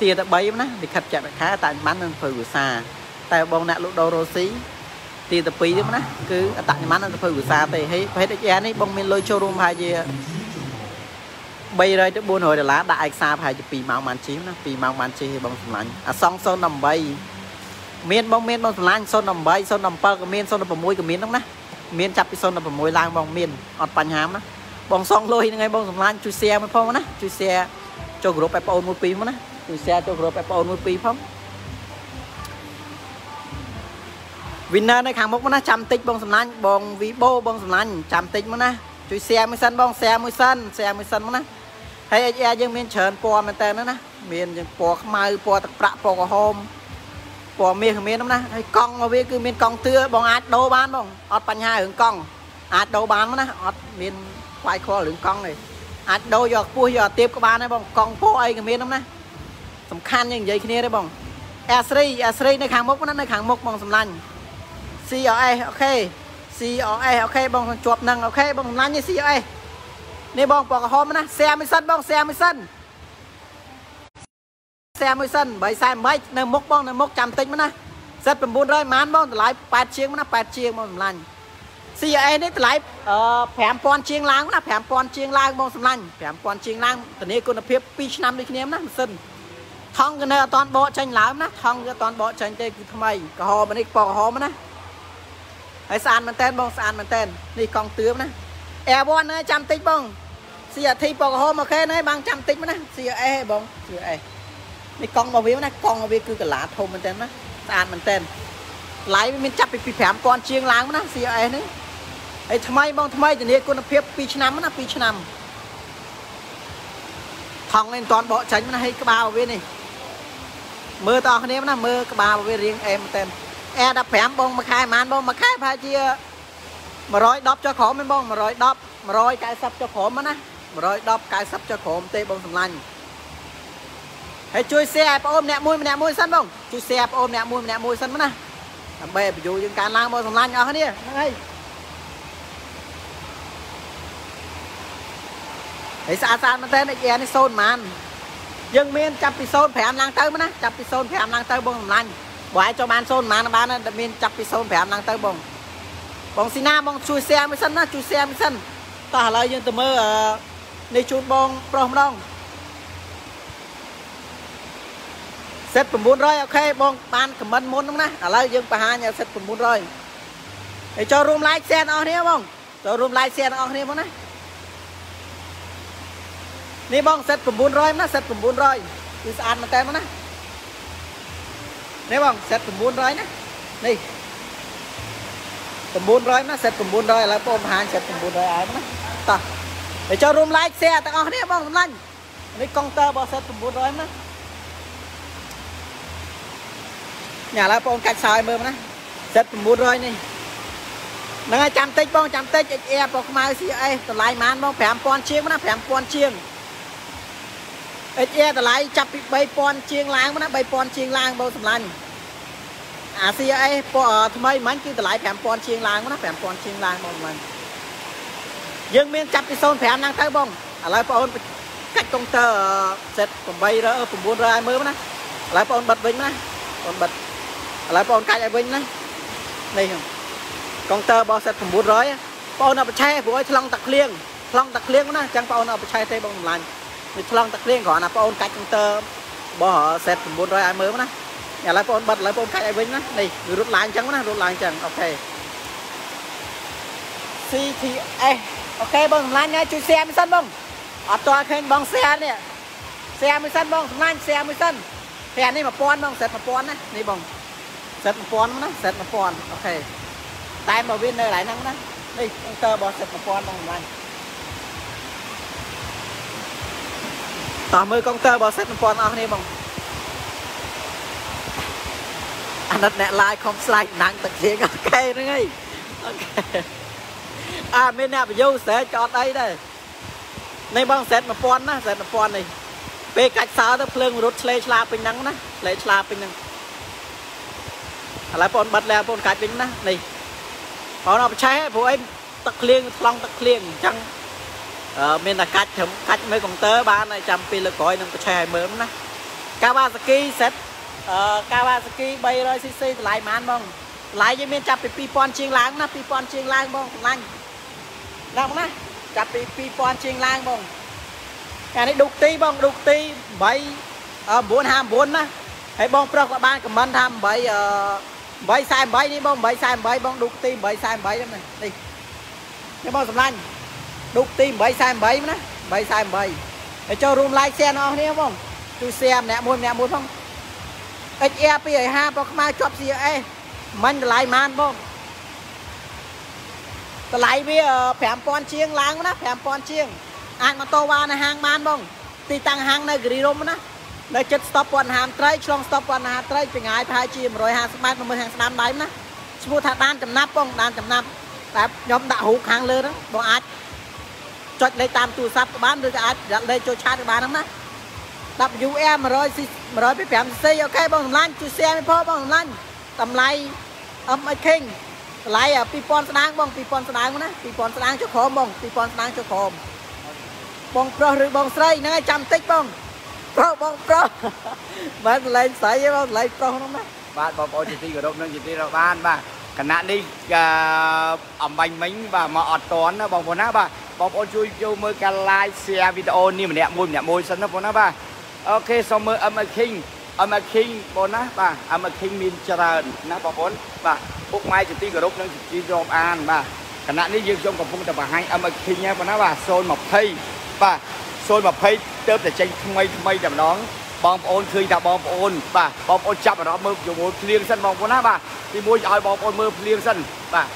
ទាតែ3ណាលិខិតចាក់បខែអតញ្ញម័ននិងព្រៅភាសាតែបងអ្នកលក់ដូររ៉ូស៊ីទីទី2ទៀតណាគឺអតញ្ញម័ននិងព្រៅភាសាទេហើយប្រភេទ XR នេះបងមានលុយចូលរួមប្រហែលជា300ទៅ400ដុល្លារដាក់ឯកសារប្រហែលជា2ម៉ោងបានជីណា2ម៉ោងបានជីបងសម្លាញ់អាសង018មានបងមានបងសម្លាញ់018 017ក៏មាន016ក៏មានហ្នឹងណា មានចាប់ពី016ឡើងបងមានអត់បញ្ហាណាបងសងលុយហ្នឹងឯងបងសម្លាញ់ជួយ share មកផងណាជួយ share ចូលក្រុមឲ្យបងអូនមួយពីរមកណាជួយ share ចូលក្រុមឲ្យបងអូនមួយពីរផង winner នៅខាងមុខមកណាចាំតិចបងសម្លាញ់បង Vivo បងសម្លាញ់ចាំតិចមកណាជួយ share មួយសិនបង share មួយសិន share មួយសិនមកណាហើយ XR យើងមានច្រើនពណ៌មែនតើណាមានយើងពណ៌ខ្មៅពណ៌ទឹកប្រាក់ពណ៌ក្រហម ពណ៌មាសក៏មានណាហើយកង់របស់វាគឺមានកង់ទឿបងអាចដូរបានបងអត់បញ្ហារឿងកង់អាចដូរបានណាអត់មានខ្វាយខលរឿងកង់ទេអាចដូរយកខ្ពស់យកទៀបក៏បានដែរបងកង់ពណ៌អីក៏មានណាសំខាន់យើងនិយាយគ្នាទេបងអាស្រីអាស្រីនៅខាងមុខណានៅខាងមុខបងសម្លាញ់ CRS អូខេ CRS អូខេបងជាប់នឹងអូខេបងសម្លាញ់នេះ CRS នេះបងពណ៌ក្រហមណា share មួយសិនបង share មួយសិន share មួយសិន348នៅមុខបងនៅមុខចាំតិចមកណាសិត900ម៉ានបងតម្លៃ8ជាងណា8ជាងបងសម្លាញ់ CA នេះតម្លៃ5000ជាងឡើងណា5000ជាងឡើងបងសម្លាញ់5000ជាងឡើងធានាគុណភាព2ឆ្នាំដូចគ្នាណាម៉ាស៊ីនថង់គឺនៅអត់តាន់បកចេញឡើងណាថង់គឺអត់តាន់បកចេញទេគឺថ្មីក្រហមនេះពណ៌ក្រហមណាហើយស្អាតមែនតើបងស្អាតមែនតើនេះកង់ទឿមណា Air1 ណាចាំតិចបង CRT ពណ៌ក្រហមអូខេណាបងចាំតិចមកណា CRS បង CRS នេះកង់របស់វាណាកង់របស់វាគឺកលាធំមែនតើណាស្អាតមែនតើថ្លៃវាមានចាប់ពី5000ជាងឡើងណា CRS នេះហើយថ្មីបងថ្មីធានាគុណភាព2ឆ្នាំណា2ឆ្នាំថងនេះមិនតាន់បកចាញ់ណាហើយក្បាលរបស់វានេះមើលតអស់គ្នាណាមើលក្បាលរបស់វារៀងអែមមែនតើ Air15 បងមួយខែប៉ុន្មានបងមួយខែប្រហែលជា110ចុះក្រោមមែនបង110 190ចុះក្រោមណា110 90ចុះក្រោមទេបងសម្លាញ់ ហើយជួយ share ឲ្យបងអូនម្នាក់មួយម្នាក់មួយសិនបងជួយ share បងអូនម្នាក់មួយម្នាក់មួយសិនមកណាដើម្បីបញ្យោយើងកើនឡើងបងសម្លាញ់អស់គ្នាហ្នឹងហើយហើយស្អាតស្អាតមែនតើអ៊ែនេះសូនប៉ុន្មានយើងមានចាប់ពី05ឡើងទៅណាចាប់ពី05ឡើងទៅបងសម្លាញ់បើឲ្យចូលបាន0ប៉ុន្មានបានមានចាប់ពី05ឡើងទៅបងបងស៊ីណាបងជួយ share មួយសិនណាជួយ share មួយសិនតោះឥឡូវយើងទៅមើលនេះជូនបងប្រុសម្ដង សិត900អូខេបងបានខមមិនមុនហ្នឹងណាឥឡូវយើងបង្ហាញសិត900ហើយចូលរួម like share អស់គ្នាបងចូលរួម like share អស់គ្នាបងណានេះបងសិត900ណាសិត900គឺស្អាតមែនតើបងណានេះបងសិត900ណានេះ900ណាសិត900ឥឡូវបងបង្ហាញសិត900ឲ្យណាតោះហើយចូលរួម like share ទាំងអស់គ្នាបងសម្លាញ់នេះកុងទ័ររបស់សិត900ណា ញ៉ាឥឡូវបងកាច់សោយមើលណាសិត900នេះហ្នឹងហើយចាំតិចបងចាំតិច XR បងខ្មៅ CA តម្លៃប៉ុន្មានបង5000ជាងណា5000ជាង XR តម្លៃចាប់ពី3000ជាងឡើងណា3000ជាងឡើងបងសម្លាញ់អា CA ពណ៌ថ្មីមិញគឺតម្លៃ5000ជាងឡើងណា5000ជាងឡើងបងសម្លាញ់យើងមានចាប់ពី05ហ្នឹងទៅបងឥឡូវបងអូនកាច់កុងទ័រសេត800 900ឲ្យមើលណាឥឡូវបងអូនបិទវិញណាបងបិទ ឥឡូវបងអូនកាច់ឲ្យវិញណានេះកុងទ័ររបស់សេត900បងអូនអត់បច្ឆេះព្រោះឲ្យឆ្លងតាក្លៀងឆ្លងតាក្លៀងណាអញ្ចឹងបងអូនអត់បច្ឆេះទេបងសម្លាញ់វាឆ្លងតាក្លៀងគ្រាន់តែបងអូនកាច់កុងទ័ររបស់Z900ឲ្យមើលណាឥឡូវបងអូនបិទឥឡូវបងអូនកាច់ឲ្យវិញណានេះវារត់ឡើងអញ្ចឹងណារត់ឡើងអញ្ចឹងអូខេ CTS អូខេបងសម្លាញ់ហើយជួយ share មួយសិនបងអត់តើឃើញបង share នេះ share មួយសិនបងសម្លាញ់ share មួយសិនតែនេះ1000បងសេត1000ណានេះបង សេត1000ណាសេត1000អូខេតែមកវានៅកន្លែងហ្នឹងណានេះអង្គើរបស់ Z1000 បងសម្លាញ់តោះមើលកុងទ័ររបស់សេត1000អស់នេះបងអាណិតអ្នក live ខំស្លាច់ណាំងទឹកជាងអូខេហ្នឹងហើយអូខេអើមានអ្នកបញ្យូស្រែចអត់អីដែរនេះបងសេត1000ណាសេត1000នេះពេលកាច់សោទៅភ្លើងរត់ឆ្លេឆ្លាពេញហ្នឹងណាឆ្លេឆ្លាពេញហ្នឹង ឥឡូវបងបិទលែបងកាច់វិញណានេះបងអត់ប្រឆេះព្រោះអីទឹកភ្លៀងថ្លង់ទឹកភ្លៀងអញ្ចឹងមានតែកាច់ត្រឹមកាច់មើលកុំព្យូទ័របានហើយចាំពេលលើក្រោយនឹងប្រឆេះឲ្យមើលណាកាវ៉ាសាគីសេតកាវ៉ាសាគី 300cc តម្លៃប៉ុន្មានបងតម្លៃយើងមានចាប់ពី2000ជាងឡើងណា2000ជាងឡើងបងតម្លាញ់ដល់ណាចាប់ពី2000ជាងឡើងបងកានេះឌុកទីបងឌុកទី8 959ណាហើយបងប្រុសក៏បានខមមិនថា8 848នេះបង848បងឌុកទី848ហ្នឹងនេះនេះបងសម្លាញ់ឌុកទី848ណា848ហើយចូលរួម like share អស់គ្នាបងជួយ share ម្នាក់មួយម្នាក់មួយផង XR 250បងខ្មែរជាប់ CA មិញតម្លៃប៉ុន្មានបងតម្លៃវា5000ជាងឡើងណា5000ជាងអាចម៉ូតូវ៉ានៅហាងបានបង ទីតាំងហាងនៅគិរីរម្យណា នៅចិត្តស្តុបពន្ធហាមត្រីឆ្លងស្តុបពន្ធហាមត្រីពីងាយប្រហែលជា150ម៉ែត្រមើលខាងស្ដាំដៃណាឈ្មោះថាដានចំណាប់បងដានចំណាប់តែខ្ញុំដាក់រូបខាងលើហ្នឹងបងអាចចុចលេខតាមទូរស័ព្ទក៏បានឬក៏អាចលេខចូលឆាតក៏បានហ្នឹងណា WR 100 125cc អូខេបងសម្លាញ់ជួយ share មីផងបងសម្លាញ់តម្លៃ MX King តម្លៃ2000ស្ដាងបង2000ស្ដាងណា2000ស្ដាងចុះក្រមបង2000ស្ដាងចុះក្រមបងប្រុសឬបងស្រីហ្នឹងឲ្យចាំតិចបង ប្រុសបងប្រុសមិនលែងស្រីទេបងលែងប្រុសហ្នឹងណាបាទបងប្អូនជាទីគោរពនិងជាទីរាប់បានបាទគណៈនេះអំបញ្ញមិញបាទមកអត់តន់ណាបងប្អូនណាបាទបងប្អូនជួយចូលមើលការ live share វីដេអូនេះម្នាក់មួយម្នាក់មួយសិនណាបងប្អូនណាបាទអូខេសូមមើល MA King MA King បងណាបាទ MA King មានច្រើនណាបងប្អូនបាទពុកម៉ែជាទីគោរពនិងជាទីរាប់អានបាទគណៈនេះយើងខ្ញុំកំពុងតែបង្ហាញ MA King ហ្នឹងបងណាបាទ020បាទ 020ទៅតែចេញថ្មីថ្មីតែម្ដងបងប្អូនឃើញថាបងប្អូនបាទបងប្អូនចាប់អារម្មណ៍មើលជាមួយភ្លៀងសិនបងប្អូនណាបាទទីមួយឲ្យបងប្អូនមើលភ្លៀងសិនបាទ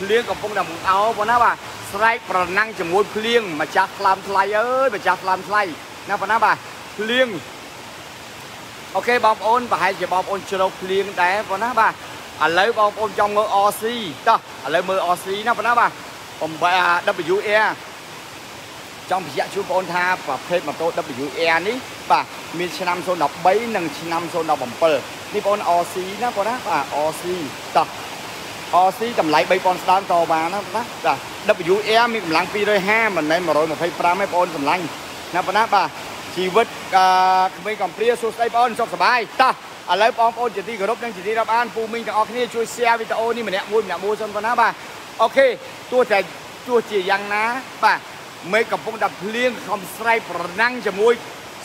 ភ្លៀងកំពុងតែមកអោបងណាបាទស្រែកប្រណាំងជាមួយភ្លៀងម្ចាស់ថ្លាមថ្លៃអើយម្ចាស់ថ្លាមថ្លៃណាបងណាបាទភ្លៀងអូខេបងប្អូនប្រហែលជាបងប្អូនជ្រោកភ្លៀងដែរបងណាបាទឥឡូវបងប្អូនចង់មើល RC តោះឥឡូវមើល RC ណាបងណាបាទ 8 WR ចង់បញ្ជាក់ជូនបងប្អូនថាប្រភេទម៉ូតូ WR នេះបាទមានឆ្នាំ013និងឆ្នាំ017នេះបងប្អូន RC ណាបងណាបាទ RC តោះ RC តម្លៃ3000ស្ដើងតបានណាបាទ WR មានកម្លាំង250មិនមែន125ទេបងប្អូនសម្លាញ់ណាបងណាបាទជីវិតអឺក្មេងកំព្រាសួស្ដីបងប្អូនសុខសប្បាយតោះឥឡូវបងប្អូនជាទីគោរពនិងជាទីរាប់អានពូមីងទាំងអស់គ្នាជួយ share វីដេអូនេះម្នាក់មួយម្នាក់មួយសិនបងណាបាទអូខេទោះតែទោះជាយ៉ាងណាបាទ មេឃកំពុងតែភ្លៀងខំស្រែកប្រណាំងជាមួយ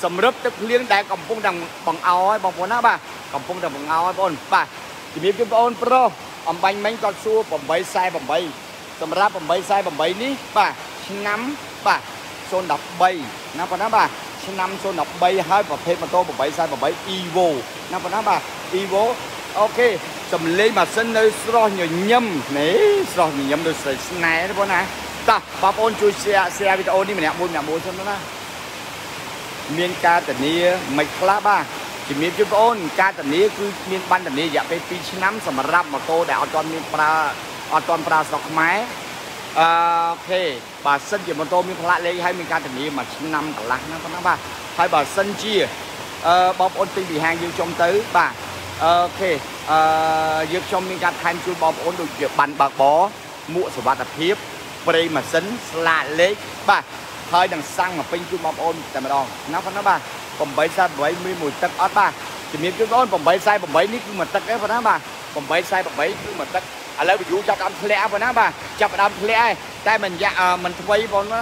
សម្រឹបទឹកភ្លៀងដែលកំពុងតែបង្អោឲ្យបងប្អូនណាបាទកំពុងតែបង្អោឲ្យបងប្អូនបាទជំរាបជូនបងប្អូនប្រុសអំបញ្ញមិញគាត់សួរ848សម្រាប់848នេះបាទឆ្នាំបាទ013ណាបងណាបាទឆ្នាំ013ហើយប្រភេទម៉ូតូ848 Evo ណាបងណាបាទ Evo OK សំលេងម៉ាស៊ីននៅស្រស់ញញឹមនេះស្រស់ញញឹមដូចស្រីស្នែណាបងណា តោះបងប្អូនជួយ share share វីដេអូនេះម្នាក់មួយម្នាក់មួយសិនណាមានការធានាមិនខ្លះបាទជំរាបជូនបងប្អូនការធានាគឺមានបានធានារយៈពេល2ឆ្នាំសម្រាប់ម៉ូតូដែលអត់ទាន់មានប្រើអត់ទាន់ប្រើស្រុកខ្មែរ OK បើសិនជាម៉ូតូមានផ្លាកលេខហើយមានការធានាមួយឆ្នាំកន្លះណាប៉ុណ្ណាបាទហើយបើសិនជាអឺបងប្អូនទិញពីហាងយើងចុំទៅបាទអូខេអឺយើងខ្ញុំមានការថែមជូនបងប្អូនដូចជាបានបើកបរមួកសុវត្ថិភាព ប្រេងម៉ាស៊ីនស្លាកលេខបាទហើយនឹងសាំងមកពេញជូនបងប្អូនតែម្ដងណាប៉ុណ្ណាបាទ848មានមួយទឹកអត់បាទជំរាបជូនបងប្អូន848នេះគឺមួយទឹកទេប៉ុណ្ណាបាទ848គឺមួយទឹកឥឡូវ view ចាប់ដើមធ្លាក់ប៉ុណ្ណាបាទចាប់ដើមធ្លាក់ហើយតែមិនយ៉ាមិនថ្មីបងណា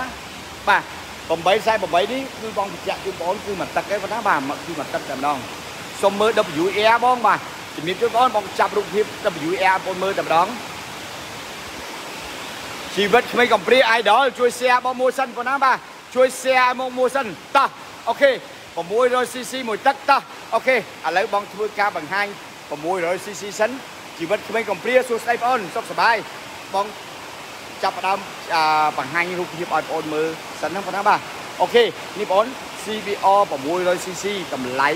បាទ848នេះគឺបងបញ្ជាក់ជូនបងគឺមួយទឹកទេប៉ុណ្ណាបាទគឺមួយទឹកតែម្ដងសុំមើល WR បងបាទជំរាបជូនបងបងចាប់រូបភាព WR បងមើលតែម្ដង ជីវិតក្មេងកំព្រា idol ជួយ share បងមួយសិនប៉ុណ្ណាបាទជួយ share មកមួយសិនតោះអូខេ 600cc មួយទឹកតោះអូខេឥឡូវបងធ្វើការបង្ហាញ 600cc សិនជីវិតក្មេងកំព្រាសួស្ដីបងអូនសុខសប្បាយបងចាប់ផ្ដើមបង្ហាញរូបភាពឲ្យបងអូនមើលសិនណាបងណាបាទអូខេនេះបងអូន CBR 600cc តម្លៃ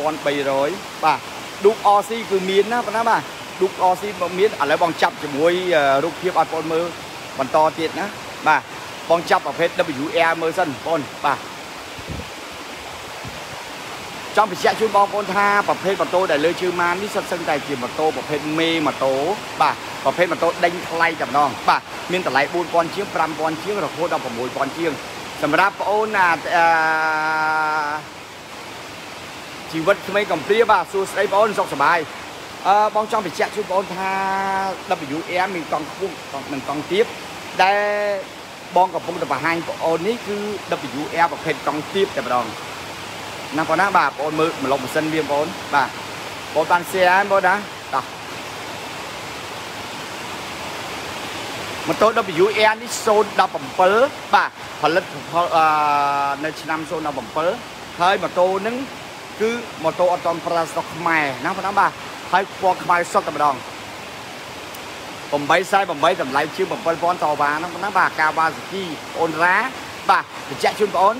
5300បាទឌុក RC គឺមានណាបងណាបាទឌុក RC មានឥឡូវបងចាប់ជាមួយរូបភាពឲ្យបងអូនមើល បន្តទៀតណាបាទបងចាប់ប្រភេទ WR មើលសិនបងអូនបាទចង់បញ្ជាក់ជូនបងប្អូនថាប្រភេទម៉ូតូដែលលើជើងម៉ាននេះសុទ្ធសឹងតែជាម៉ូតូប្រភេទមេម៉ូតូបាទប្រភេទម៉ូតូដេញថ្លៃតែម្ដងបាទមានតម្លៃ4000ជាង5000ជាងរហូតដល់6000ជាងសម្រាប់បងអូនអាជីវិតក្មេងកំព្រាបាទសួស្ដីបងអូនសុខសប្បាយ អឺបងចង់បញ្ជាក់ជូនបងអូនថា WM មានកង់ខ្ពស់និងកង់ទាបដែលបងកំពុងតែបង្ហាញបងអូននេះគឺ WR ប្រភេទកង់ទាបតែម្ដងណាបងណាបាទបងមើលម្លប់ម៉ាស៊ីនវាបងបាទបងបាន share ហើយបងណាតោះម៉ូតូ WR នេះ017បាទផលិតនៅឆ្នាំ017ហើយម៉ូតូហ្នឹងគឺម៉ូតូអត់តន់ប្រើស្តុកខ្មែរណាបងណាបាទ ហើយពណ៌ខ្មៅសុទ្ធតែម្ដង848តម្លៃជាង7000តវ៉ាហ្នឹងណាបាទកាវ៉ាសាគីអូនរ៉ាបាទបញ្ជាក់ជូនបងអូន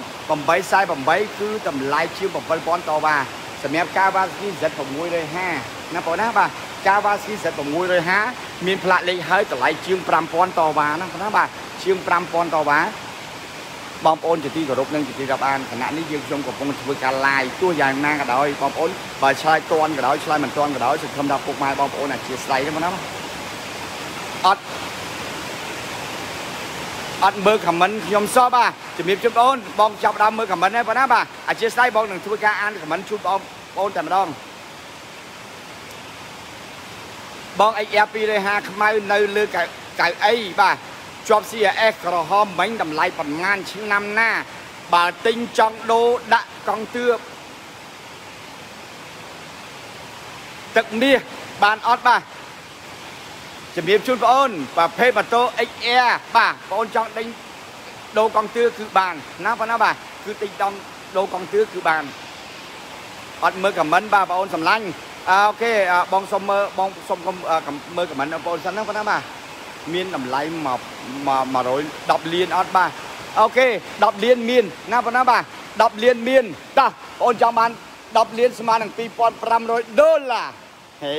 848គឺតម្លៃជាង7000តវ៉ាសម្រាប់កាវ៉ាស្គី Z650 ណាបងណាបាទកាវ៉ាស្គី Z650 មានផ្លាកលេខហើយតម្លៃជាង5000តវ៉ាណាបងណាបាទជាង5000តវ៉ា បងប្អូនជាទីគោរពនិងជាទីរាប់អានគណៈនេះយើងខ្ញុំកំពុងធ្វើការ live ទោះយ៉ាងណាក៏ដោយបងប្អូនបើឆ្លើយតន់ក៏ដោយឆ្លើយមិនតន់ក៏ដោយសង្ឃឹមថាពុកម៉ែបងប្អូនអធិស្ឋានទេបងណាអត់អត់មើល comment ខ្ញុំសោះបាទជំរាបជូនបងបងចាប់ដើមមើល comment ហើយបងណាបាទអធិស្ឋានបងនឹងធ្វើការអាន comment ជូនបងប្អូនតែម្ដងបង XR 250ខ្មៅនៅលើកៅកៅអីបាទ ជាប់ CRS ក្រហមមិញតម្លៃប្រមាណឆ្នាំណា បើទិញចង់ដូរដាក់កង់ទឿបទឹកមាសបានអត់បាទជំរាបជូនបងអូនប្រភេទម៉ូតូ XR បាទបងអូនចង់ដេញដូរកង់ទឿគឺបានណាបងណាបាទគឺទិញដងដូរកង់ទឿគឺបានអត់មើលខមមិនបាទបងអូនសម្លាញ់អូខេបងសុំមើលបងសុំមើលខមមិនបងប្អូនសិនណាបងណាបាទ មានតម្លៃមក110លានអត់បាទអូខេ10លានមានណាបងណាបាទ10លានមានតោះបងអូនចង់បាន10លានស្មើនឹង2500ដុល្លារហេ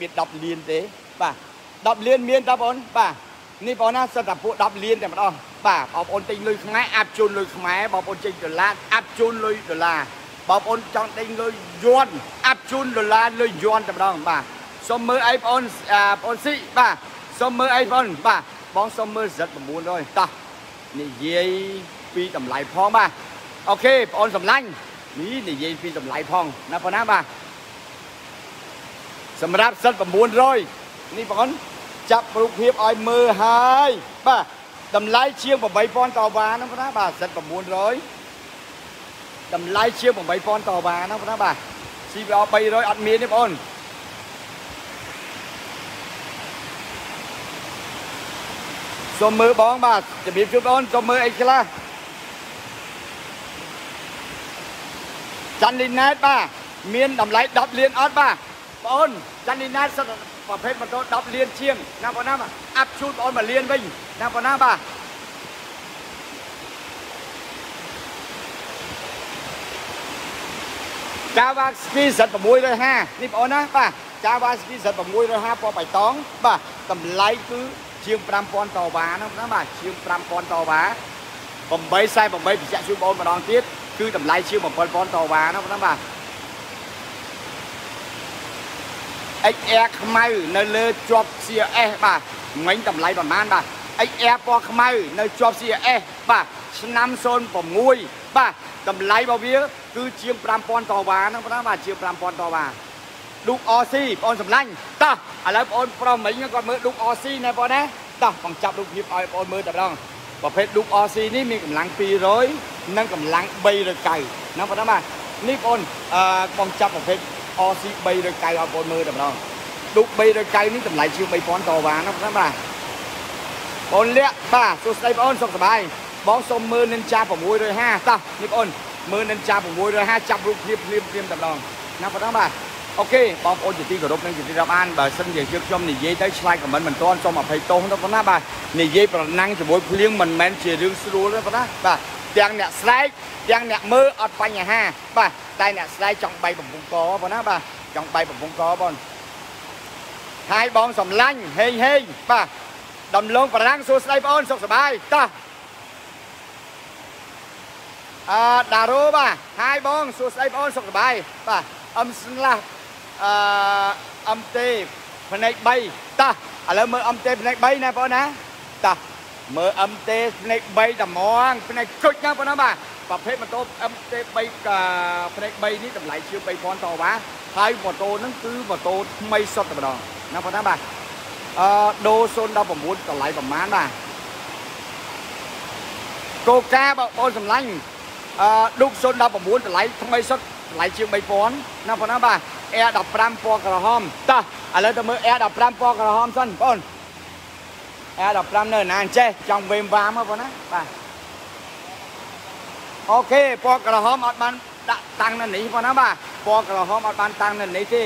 មាន10លានទេបាទ10លានមានតើបងបាទនេះបងណាសិតតែពួក10លានតែម្ដងបាទបងប្អូនទិញលុយខ្មែរអាប់ជូនលុយខ្មែរបងប្អូនចេញដុល្លារអាប់ជូនលុយដុល្លារបងប្អូនចង់ទិញលុយយួនអាប់ជូនដុល្លារលុយយួនតែម្ដងបាទសូមមើលអីបងប្អូនបងប្អូនស៊ីបាទ សូមមើលអីបងបាទបងសូមមើលសិត900 តោះនិយាយពីតម្លៃផងបាទអូខេបងប្អូនសម្លាញ់នេះនិយាយពីតម្លៃផងណាបងណាបាទសម្រាប់សិត900 នេះបងប្អូនចាប់រូបភាពឲ្យមើលហើយបាទតម្លៃជាង8000តវ៉ាហ្នឹងណាបាទសិត900 តម្លៃជាង8000តវ៉ាហ្នឹងណាបាទ CVR 300អត់មានទេបងអូន សូមមើលបងបាទជំរាបជូនបងអូនសូមមើលអីខ្លះចាន់លីណែតបាទមានតម្លៃ10លានអត់បាទបងអូនចាន់លីណែតសិតប្រភេទម៉ូតូ10លានជាងណាបងណាអាប់ជូនបងអូន1លានវិញណាបងណាបាទចាវ៉ាស្គីសិត650នេះបងអូនណាបាទចាវ៉ាស្គីសិត650ពណ៌បៃតងបាទតម្លៃគឺ ជាង5000តវ៉ាហ្នឹងណាបាទជាង5000តវ៉ា848បញ្ជាក់ជូនបងអូនម្ដងទៀតគឺតម្លៃជាង7000តវ៉ាណាបាទ XR ខ្មៅនៅលើជាប់ CRS បាទមិញតម្លៃប្រហែលបាទ XR ពណ៌ខ្មៅនៅជាប់ CRS បាទឆ្នាំ06បាទតម្លៃរបស់វា គឺជាង5000តវ៉ាហ្នឹងបងបាទជាង5000តវ៉ា ឌុក RC បងសម្លាញ់តោះឥឡូវបងប្រុសមិញគាត់មើលឌុក RC ណែបងណាតោះបងចាប់រូបភាពឲ្យបងមើលតែម្ដងប្រភេទឌុក RC នេះមានកម្លាំង200និងកម្លាំង390ណាបងបាទនេះបងអឺបងចាប់ប្រភេទ RC 390ឲ្យបងមើលតែម្ដងឌុក390នេះតម្លៃជាង3000តវ៉ាណាបងបាទបងលាក់បាទសួស្ដីបងសុខសប្បាយបងសុំមើលនិនចា650តោះនេះបងមើលនិនចា650ចាប់រូបភាពភ្លាមភ្លាមតែម្ដងណាបងបាទ អូខេបងប្អូនជាទីគោរពនិងជាទីរាប់អានបើសិនជាយើងខ្ញុំនិយាយទៅឆ្លើយខមមិនមិនទាន់សូមអភ័យទោសទៅប៉ុណ្ណាបាទនិយាយប្រណាំងជាមួយភ្លៀងមិនមែនជារឿងស្រួលទេប៉ុណ្ណាបាទទាំងអ្នកស្រែកទាំងអ្នកមើលអត់បញ្ហា បាទតែអ្នកស្រែកចង់បៃបំពង់កប៉ុណ្ណាបាទចង់បៃបំពង់កបងហើយបងសំឡាញ់ហេងហេងបាទដំឡូងបារាំងសួស្ដីបងអូនសុខសប្បាយតោះអឺដារ៉ូបាទហើយបងសួស្ដីបងអូនសុខសប្បាយបាទអឹមស្លាស់ អឺអឹមទេផ្នែក3តោះឥឡូវមើលអឹមទេផ្នែក3ណាបងណាតោះមើលអឹមទេផ្នែក3តែហ្មងផ្នែកគុជណាបងណាបាទប្រភេទម៉ូតូអឹមទេ3ផ្នែក3នេះតម្លៃជាង3000តវ៉ាហើយម៉ូតូហ្នឹងគឺម៉ូតូថ្មីសុទ្ធតែម្ដងណាបងណាបាទអឺដូ019តម្លៃប្រមាណបាទកូកាបងប្អូនសម្លាញ់អឺឌុក019តម្លៃថ្មីសុទ្ធ តម្លៃជាង3000ណាបងណាបាទ Air 15ពណ៌ក្រហមតោះឥឡូវទៅមើល Air 15ពណ៌ក្រហមសិនបងប្អូន Air 15នៅណាអញ្ចេះចង់វេមវាមបងណាបាទអូខេពណ៌ក្រហមអត់បានដាក់តាំងនៅនេះបងណាបាទពណ៌ក្រហមអត់បានតាំងនៅនេះទេ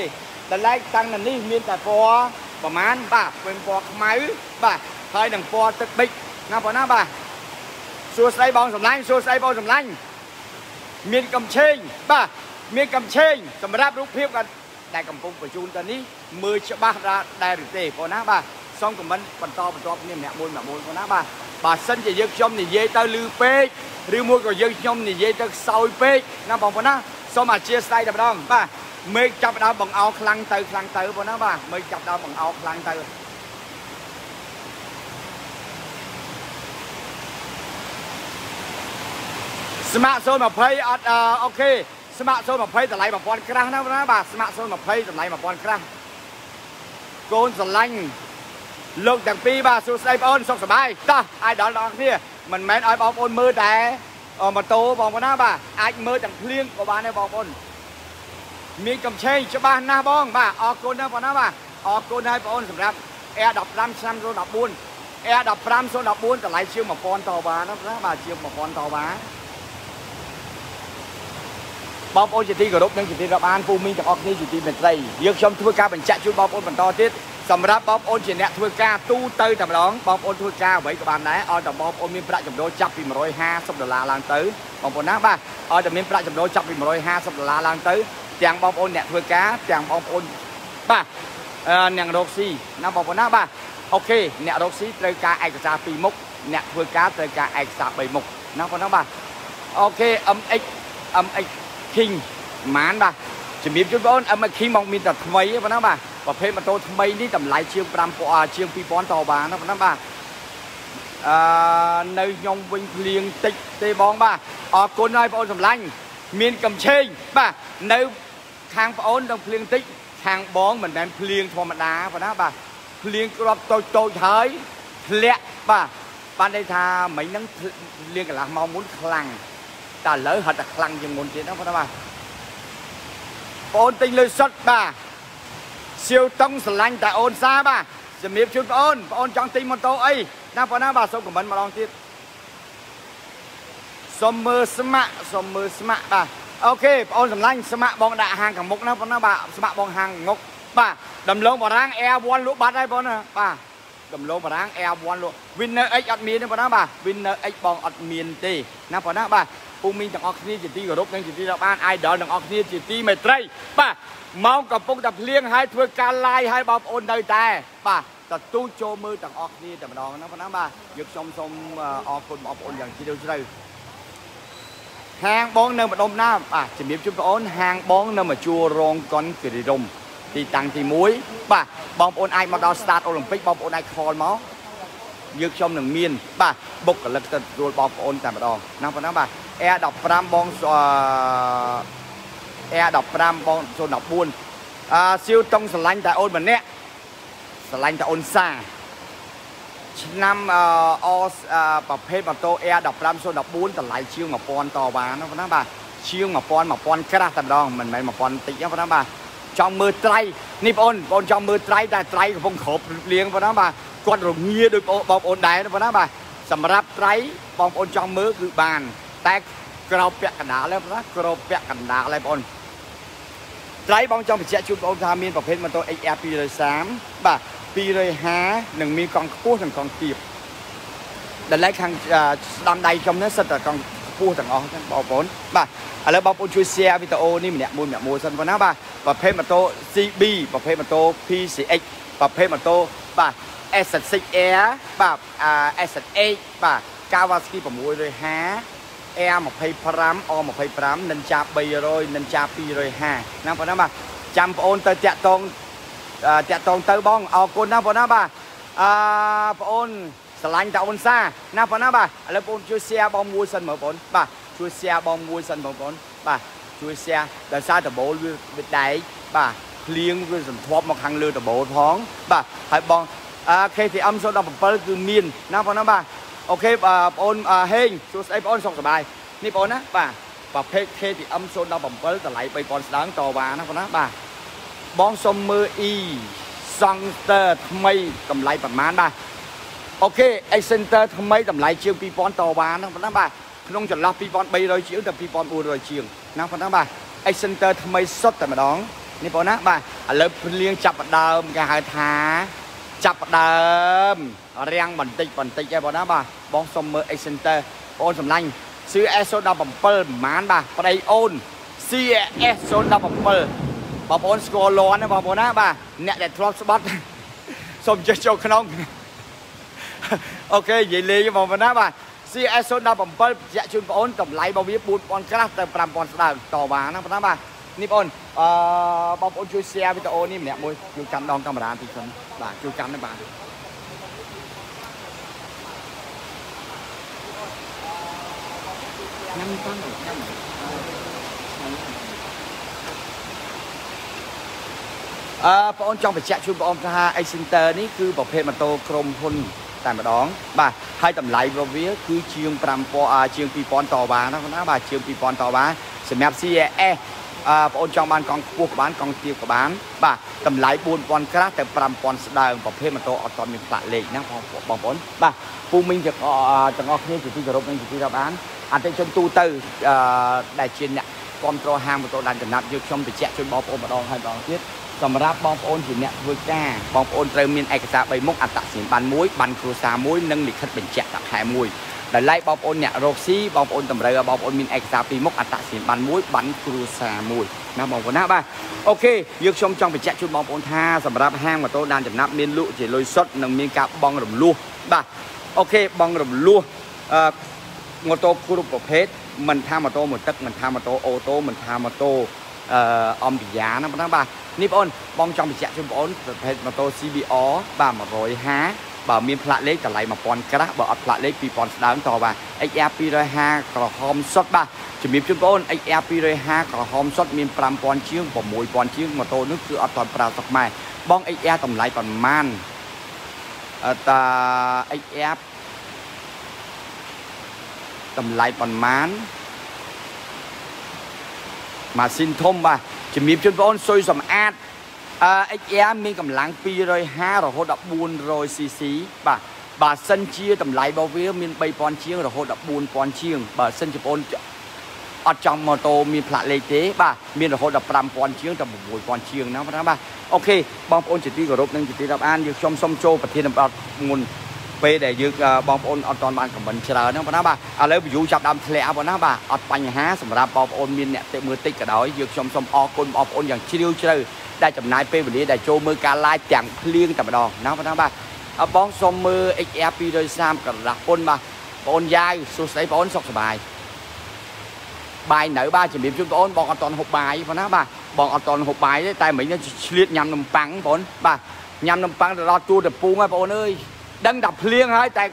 តម្លៃតាំងនៅនេះមានតែពណ៌ប្រហែលបាទវិញពណ៌ខ្មៅបាទហើយនឹងពណ៌ទឹកប៊ិចណាបងណាបាទសួស្ដីបងសំឡាញ់សួស្ដីបងសំឡាញ់មានកំឆេងបាទ មានកំឆេងសម្រាប់រូបភាពគាត់ដែលកំពុងបញ្ជូនទៅនេះមើលច្បាស់ដែរឬទេបងណាបាទសូមខមមិនបន្តបន្តគ្នាម្នាក់មួយម្នាក់មួយបងណាបាទបើសិនជាយើងខ្ញុំនិយាយទៅលឺពេកឬមួយក៏យើងខ្ញុំនិយាយទៅខ្សោយពេកណាបងប្អូនណាសូមអធិស្ឋានតែម្ដងបាទមេឃចាប់ដើមបង្អោខ្លាំងទៅខ្លាំងទៅបងណាបាទមេឃចាប់ដើមបង្អោខ្លាំងទៅស្មាក់020អត់អូខេ ស្មាក់020តម្លៃ1000ក្រាស់ណាណាបាទស្មាក់020តម្លៃ1000ក្រាស់កូនស្រឡាញ់លោកទាំងពីរបាទសួស្ដីបងអូនសុខសប្បាយតោះអាយដល់ដល់គ្នាមិនមែនឲ្យបងប្អូនមើលតែម៉ូតូបងប្អូនណាបាទអាចមើលទាំងភ្លៀងក៏បានដែរបងប្អូនមានកំឆេងច្បាស់ណាស់បងបាទអរគុណណាស់បងណាបាទអរគុណហើយបងអូនសម្រាប់ Air 15ឆ្នាំ014 Air 15 014តម្លៃជាង1000តវ៉ាណាបាទជាង1000តវ៉ា បងប្អូនជាទីគោរពនិងជាទីរាប់អានពូមីងទាំងអស់គ្នាជាទីមេត្រីយើងខ្ញុំធ្វើការបញ្ជាក់ជូនបងប្អូនបន្តទៀតសម្រាប់បងប្អូនជាអ្នកធ្វើការទូទៅតែម្ដងបងប្អូនធ្វើការអ្វីក៏បានដែរឲ្យតែបងប្អូនមានប្រាក់ចំណូលចាប់ពី150ដុល្លារឡើងទៅបងប្អូនណាបាទឲ្យតែមានប្រាក់ចំណូលចាប់ពី150ដុល្លារឡើងទៅទាំងបងប្អូនអ្នកធ្វើការទាំងបងប្អូនបាទអ្នករកស៊ីណាបងប្អូនណាបាទអូខេអ្នករកស៊ីត្រូវការឯកសារ2មុខអ្នកធ្វើការត្រូវការឯកសារ3មុខណាបងប្អូនណាបាទអូខេ MX MX King ម៉ានបាទជំរាបជូនបង MX King មកមានតែថ្មីទេបងណាបាទប្រភេទម៉ូតូថ្មីនេះតម្លៃជាង5000ជាង2000តបាណាបងណាបាទអឺនៅខ្ញុំវិញភ្លៀងតិចទេបងបាទអរគុណហើយបងអូនសម្លាញ់មានកំឆេងបាទនៅខាងបងអូននឹងភ្លៀងតិចខាងបងមិនមែនភ្លៀងធម្មតាបងណាបាទភ្លៀងគ្រាប់តូចតូចហើយធ្លាក់បាទបានន័យថាមិញហ្នឹងលៀងកន្លះម៉ោងមុនខ្លាំង តែឥឡូវហត់តែខ្លាំងជាងមុនទៀតណាបងបាទបងទិញលុយសុទ្ធបាទសៀវតុងស្រឡាញ់តែអូនសាបាទជំរាបជូនបងអូនបងអូនចង់ទិញម៉ូតូអីណាបងណាបាទសូមខមមិនម្ដងទៀតសុំមើលស្មាក់សុំមើលស្មាក់បាទអូខេបងអូនសម្លាញ់ស្មាក់បងដាក់ហាងខាងមុខណាបងណាបាទស្មាក់បងហាងមុខបាទដំឡូងបារាំង Air 1លក់បាត់ហើយបងណាបាទដំឡូងបារាំង Air 1លក់ Winner X អត់មានទេបងណាបាទ Winner X បងអត់មានទេណាបងណាបាទ ពូមីងទាំងអស់គ្នាជាទីគោរពនិងជាទីរាប់អាន idol ទាំងអស់គ្នាជាទីមេត្រីបាទម៉ោងកំពុងតែភ្លៀងហើយធ្វើការ live ហើយបងប្អូននៅតែបាទតទូចូលមើលទាំងអស់គ្នាតែម្ដងណាបងណាបាទយកខ្ញុំសូមអរគុណបងប្អូនយ៉ាងជ្រាលជ្រៅហាងបងនៅម្ដុំណាបាទជំរាបជូនបងប្អូនហាងបងនៅមកជួររងកុនគិរីរំទីតាំងទី1បាទបងប្អូនអាចមកដល់ start Olympic បងប្អូនអាច call មក យើងខ្ញុំនឹងមាន បាទបុគ្គលិកទៅទទួលបងប្អូនតែម្ដងណាប៉ុណ្ណាបាទ Air 15បងអឺ Air 15បង014អឺសៀវតុងស្រឡាញ់តែអូនម្នាក់ស្រឡាញ់តែអូនសាឆ្នាំអអប្រភេទម៉ូតូ Air 15 014តម្លៃជាង1000តវ៉ាណាប៉ុណ្ណាបាទជាង1000 1000ក្រាស់តែម្ដងមិនមែន1000តិចទេប៉ុណ្ណាបាទចង់មើលត្រៃនេះបងអូនបងចង់មើលត្រៃតែត្រៃកំពុងគ្របលៀងប៉ុណ្ណាបាទ គាត់រងាដោយបងប្អូនដែរប៉ុណ្ណាបាទសម្រាប់ត្រៃបងប្អូនចង់មើលគឺបាន តែក្រោបពាក់កណ្ដាលហើយប៉ុណ្ណាក្រោបពាក់កណ្ដាលហើយបងអូនត្រៃបងចង់បញ្ជាក់ជូនបងប្អូនថាមានប្រភេទម៉ូតូ XR 230បាទ250និងមានកង់ខ្ពស់និងកង់ទាបដែលឡែកខាងស្ដាំដៃខ្ញុំនេះសិតតែកង់ខ្ពស់ទាំងអស់ហ្នឹងបងប្អូនបាទឥឡូវបងប្អូនជួយ share វីដេអូនេះម្នាក់មួយម្នាក់មួយសិនប៉ុណ្ណាបាទប្រភេទម៉ូតូ CB ប្រភេទម៉ូតូ PCX ប្រភេទម៉ូតូបាទ S6Air បាទ S8 បាទ Kawasaki 650 Air 25 O25 Ninja 300 Ninja 250ណាបងណាបាទចាំបងអូនទៅតាក់តងតាក់តងទៅបងអរគុណណាបងណាបាទអឺបងអូនស្រឡាញ់តាអូនសាណាបងណាបាទឥឡូវបងជួយ share បងមួយសិនមើលបងបាទជួយ share បងមួយសិនបងប្អូនបាទជួយ share ដោយសារដបូលវាវាដែកបាទភ្លៀងវាសន្ធាប់មកខាងលើដបូលផង បាទហើយបងអឺ KTM 017គឺមានណាបងណាបាទអូខេបងប្អូនហេងសួស្ដីបងប្អូនសុខសប្បាយនេះបងណាបាទប្រភេទ KTM 017តម្លៃ3000ស្ដើងតវ៉ាណាបងណាបាទបងសុំមើល E Center ថ្មីតម្លៃប្រហែលបាទអូខេ X Center ថ្មីតម្លៃជាង2000តវ៉ាណាបងណាបាទក្នុងចន្លោះ2300ជាងទៅ2400ជាងណាបងណាបាទ X Center ថ្មីសុទ្ធតែម្ដងនេះបងណាបាទឥឡូវភ្លៀងចាប់ដើមគេហៅថា ចាប់ដើមរាំងបន្តិចបន្តិចឯបងណាបាទបងសុំមើល X Center បងសម្លាញ់ CS 017ប្រហែលបាទប្តីអូន CS 017បងប្អូនស្គាល់លន់ណាបងប្អូនណាបាទអ្នកដែលធ្លាប់ស្បត់សូមចេះចូលក្នុងអូខេនិយាយលេងបងប្អូនណាបាទ CS 017បញ្ជាក់ជូនបងអូនតម្លៃរបស់វា4000ក្រាស់ទៅ5000ស្ដើងតវ៉ាណាបងប្អូនបាទ នេះបងអឺបងប្អូនជួយ share វីដេអូនេះម្នាក់មួយជួយកាន់ដងកាមេរ៉ាតិចសិនបាទជួយកាន់នេះបាទញ៉ាំតាំងញ៉ាំអឺបងអូនចង់បញ្ជាក់ជូនបងអូនថា X Center នេះគឺប្រភេទម៉ូតូក្រុមហ៊ុនតែម្ដង បាទហើយតម្លៃរបស់វា គឺជាង5000ជាង2000តវ៉ាណាបងណាបាទជាង2000តវ៉ាសម្រាប់ CAS អឺ បងអូនចង់បានកង់ខ្ពស់ក៏បានកង់ទាបក៏បានបាទតម្លៃ4000ក្រាស់ទៅ5000ស្ដើងប្រភេទម៉ូតូអត់តមានផ្លាកលេខណាបងបងប្អូនបាទពូមីងទាំងទាំងអស់គ្នាជាទីគោរពនិងជាទីរាប់អានអតិថិជនទូទៅអឺដែលជាអ្នកគ្រប់គ្រងហាងម៉ូតូដានចំណាត់យកខ្ញុំបញ្ជាក់ជូនបងប្អូនម្ដងហើយម្ដងទៀតសម្រាប់បងប្អូនជាអ្នកធ្វើការបងប្អូនត្រូវមានឯកសារ3មុខអត្តសញ្ញាណប័ណ្ណមួយប័ណ្ណគ្រួសារមួយនិងលិខិតបញ្ជាក់តាក់ខែមួយ ដែលឡែកបងប្អូនអ្នករកស៊ីបងប្អូនតម្រូវឲ្យបងប្អូនមានឯកសារពីរមុខអត្តសញ្ញាណប័ណ្ណមួយប័ណ្ណគ្រួសារមួយណាបងប្អូនណាបាទអូខេយើងខ្ញុំចង់បញ្ជាក់ជូនបងប្អូនថាសម្រាប់ហាងម៉ូតូដានចំណាប់មានលក់ជាលុយសុទ្ធនិងមានការបង់រំលោះបាទអូខេបង់រំលោះអឺម៉ូតូគ្រប់ប្រភេទមិនថាម៉ូតូមួយទឹកមិនថាម៉ូតូអូតូមិនថាម៉ូតូអឺអំពីយ៉ាណាបងបាទនេះបងបងចង់បញ្ជាក់ជូនបងប្រភេទម៉ូតូ CBR បាទ150 បើមានផ្លាកលេខតម្លៃ1000ក្រាស់បើអត់ផ្លាកលេខ2000ស្ដើងតបាទ XR 250ក្រហមសុទ្ធបាទជំរាបជូនបង XR 250ក្រហមសុទ្ធមាន5000ជាង6000ជាងម៉ូតូនេះគឺអត់ទាន់ប្រើស្រុកខ្មែរបង XR តម្លៃប្រមាណអឺតា XR តម្លៃប៉ុន្មានម៉ាស៊ីនធំបាទជំរាបជូនបងប្អូនសុយសំអាត អឺ XR មានកម្លាំង250រហូតដល់ 400cc បាទបើសិនជាតម្លៃរបស់វាមាន3000ជាងរហូតដល់4000ជាងបើសិនជាបងប្អូនអត់ចង់ម៉ូតូមានផ្លាកលេខទេបាទមានរហូតដល់5000ជាងដល់6000ជាងណាបងបាទអូខេបងប្អូនជាទីគោរពនិងជាទីរាប់អានយើងខ្ញុំសូមចូលប្រធានបទមុនពេលដែលយើងបងប្អូនអត់ទាន់បានខមមិនច្រើនហ្នឹងបងណាបាទឥឡូវ view ចាប់ដើមធ្លាក់បងណាបាទអត់បញ្ហាសម្រាប់បងប្អូនមានអ្នកទៅមើលតិចក៏ដោយយើងខ្ញុំសូមអរគុណបងប្អូនយ៉ាងជ្រាលជ្រៅ ដែលចំណាយពេលវេលាដែលចូលមើលការ live ទាំងភ្លៀងតែម្ដងណាបងណាបាទអបងសូមមើល XR 230កន្លះពុនបាទបងអូនយ៉ាវសួស្ដីបងអូនសុខសប្បាយបាយនៅបាទជំរាបជូនបងអូនបងអត់តន់ហូបបាយបងណាបាទបងអត់តន់ហូបបាយទេតែមិញឆ្លៀតញ៉ាំនំប៉័ងបងអូនបាទញ៉ាំនំប៉័ងទៅដល់ទួលតពូងហើយបងអូនអើយដឹងតែភ្លៀងហើយតែ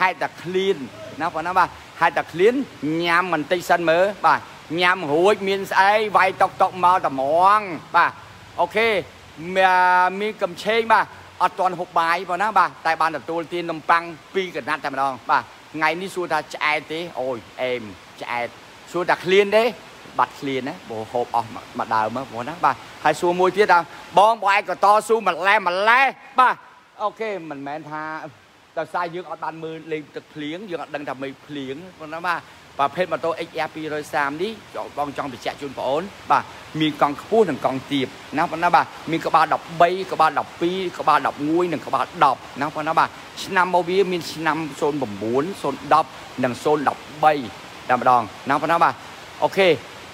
ហេតុតែឃ្លានណាបងណាបាទហេតុតែឃ្លានញ៉ាំបន្តិចសិនមើលបាទញ៉ាំរួចមានស្អីវាយតុកតុកមកតែហ្មងបាទ អូខេមានកំឆេងបាទអត់ទាន់ហូបបាយបងណាបាទតែបានទទួលទាននំប៉័ងពីរកណាត់តែម្ដងបាទថ្ងៃនេះសួរថាឆ្អែតទេអូយអេមឆ្អែតសួរថាឃ្លានទេបាត់ឃ្លានណាបើហូបអស់មួយដើមបងណាបាទហើយសួរមួយទៀតថាបងបងឯងក៏តស៊ូម្លេះម្លេះបាទអូខេមិនមែនថាដោយសារយើងអត់បានមើលលេងទឹកភ្លៀងយើងអត់ដឹងថាមេឃភ្លៀងបងណាបាទ ប្រភេទម៉ូតូ XR 230នេះបងចង់បញ្ជាក់ជូនបងអូនបាទមានកង់ខ្ពស់និងកង់ទាបណាបងណាបាទមានក្បាល13ក្បាល12ក្បាល11និងក្បាល10ណាបងណាបាទឆ្នាំមកវាមានឆ្នាំ09 010និង013តែម្ដងណាបងណាបាទអូខេ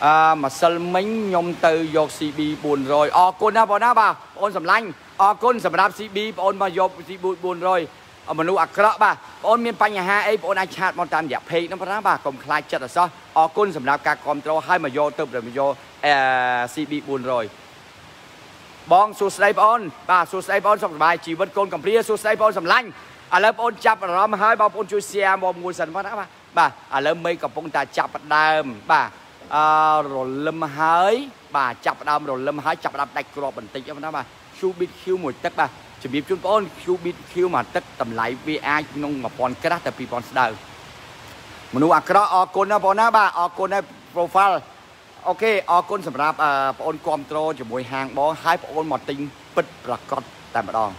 អឺម្សិលមិញខ្ញុំទៅយក CB 400អរគុណណាបងណាបាទបងអូនសម្លាញ់អរគុណសម្រាប់ CB បងអូនមកយក CB 400 មនុស្សអាក្រក់បាទបងអូនមានបញ្ហាអីបងអូនអាចឆាតមកតាមរយៈ page ហ្នឹងបងណាបាទកុំខ្លាចចិត្តអសោះអរគុណសម្រាប់ការគ្រប់គ្រងឲ្យមកយកទៅមកយក CB 400បងសួស្ដីបងអូនបាទសួស្ដីបងអូនសុខសប្បាយជីវិតកូនកំព្រាសួស្ដីបងអូនសម្លាញ់ឥឡូវបងអូនចាប់អារម្មណ៍ហើយបងប្អូនជួយ share មកមួយសិនបងណាបាទបាទឥឡូវមេកំពុងតែចាប់ផ្ដើមបាទអឺរលឹមហើយបាទចាប់ផ្ដើមរលឹមហើយចាប់ផ្ដើមដាច់គ្រាប់បន្តិចបងណាបាទ Q bit Q មួយទឹកបាទ ជំរាបជូនបងប្អូន Qbit Q មួយទឹកតម្លៃវាអាចក្នុង1000ក្រាស់ទៅ2000ស្ដៅមនុស្សអាក្រក់អរគុណណាបងណាបាទអរគុណហើយ profile អូខេអរគុណសម្រាប់បងប្អូនគ្រប់គ្រងជាមួយហាងបងហើយបងប្អូនមកទិញពិតប្រកបតែម្ដង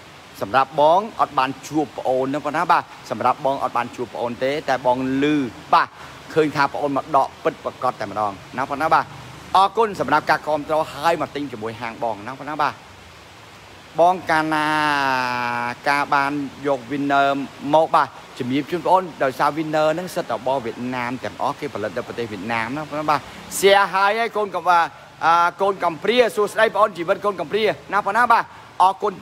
សម្រាប់បងអត់បានជួបបងអូនណាបងណាបាទសម្រាប់បងអត់បានជួបបងអូនទេ តែបងលឺបាទឃើញថាបងអូនមកដកពិតប្រកបតែម្ដងណាបងណាបាទអរគុណសម្រាប់ការគ្រប់គ្រងហើយមកទិញជាមួយហាងបងណាបងណាបាទ បងកាលណាការបានយក winner មកបាទជំរាបជូនបងអូនដោយសារ winner ហ្នឹងសិតតែរបស់វៀតណាមទាំងអស់គេផលិតនៅប្រទេសវៀតណាមណាបងបាទសៀហើយហើយកូនកំបាទអាកូនកំព្រាសួស្ដីបងអូនជីវិតកូនកំព្រាណាបងណាបាទអរគុណ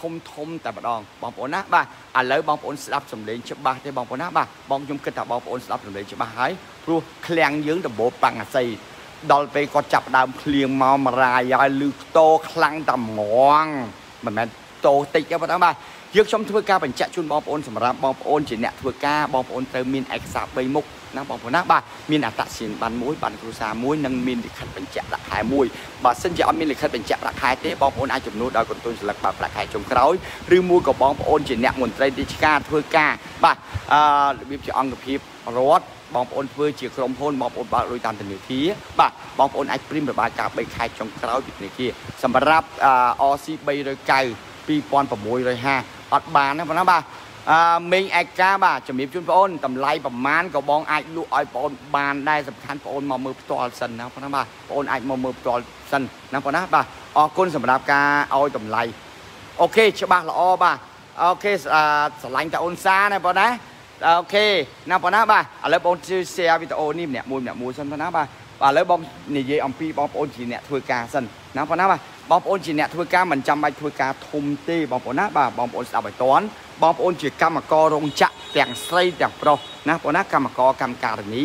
ធំធំតែម្ដងបងប្អូនណាបាទឥឡូវបងប្អូនស្ដាប់សំឡេងច្បាស់ទេបងប្អូនណាបាទបងខ្ញុំគិតថាបងប្អូនស្ដាប់សំឡេងច្បាស់ហើយព្រោះឃ្លាំងយើងដំបូលបាំងអាស័យ ដល់ពេលគាត់ចាប់ដើមភ្លៀងមកមរាយហើយលឺខ្ទោខ្លាំងតែហ្មងមិនមែនតោតិចទេបងបាទយើងខ្ញុំធ្វើការបញ្ជាក់ជូនបងប្អូនសម្រាប់បងប្អូនជាអ្នកធ្វើការបងប្អូនត្រូវមានឯកសារ3មុខណាបងប្អូនណាបាទមានអត្តសញ្ញាណប័ណ្ណមួយប័ណ្ណគ្រួសារមួយនិងមានលិខិតបញ្ជាក់ប្រាក់ខែមួយបើសិនជាអត់មានលិខិតបញ្ជាក់ប្រាក់ខែទេបងប្អូនអាចចំនួនដោយកន្ទុនស្លឹកបើប្រាក់ខែចុងក្រោយឬមួយក៏បងប្អូនជាអ្នកមន្ត្រីរាជការធ្វើការបាទអឺរបៀបជាអង្គភាពរដ្ឋ បងប្អូនធ្វើជាក្រុមហ៊ុនបងប្អូនបើកលុយតាមធនាគារបាទបងប្អូនអាចព្រីមរបាយការណ៍3ខែចុងក្រោយពីធនាគារសម្រាប់ RC 390 2650អត់បានទេបងណាបាទអឺមេងឯកាបាទជំរាបជូនបងអូនតម្លៃប្រមាណក៏បងអាចលក់ឲ្យបងអូនបានដែរសំខាន់បងអូនមកមើលផ្ទាល់សិនណាបងណាបាទបងអូនអាចមកមើលផ្ទាល់សិនណាបងណាបាទអរគុណសម្រាប់ការឲ្យតម្លៃអូខេច្បាស់ល្អបាទអូខេស្រឡាញ់តាអូនសាណាបងណា OK ណាបងណាបាទឥឡូវបងជួយ share វីដេអូនេះម្នាក់មួយម្នាក់មួយសិនបងណាបាទបាទឥឡូវបងនិយាយអំពីបងប្អូនជាអ្នកធ្វើការសិនណាបងណាបាទបងប្អូនជាអ្នកធ្វើការមិនចាំបាច់ធ្វើការធំទេបងប្អូនណាបាទបងប្អូនស្ដាប់ឲ្យតន់បងប្អូនជាកម្មកររោងចក្រទាំងស្រីទាំងប្រុសណាបងណាកម្មករកម្មការិនី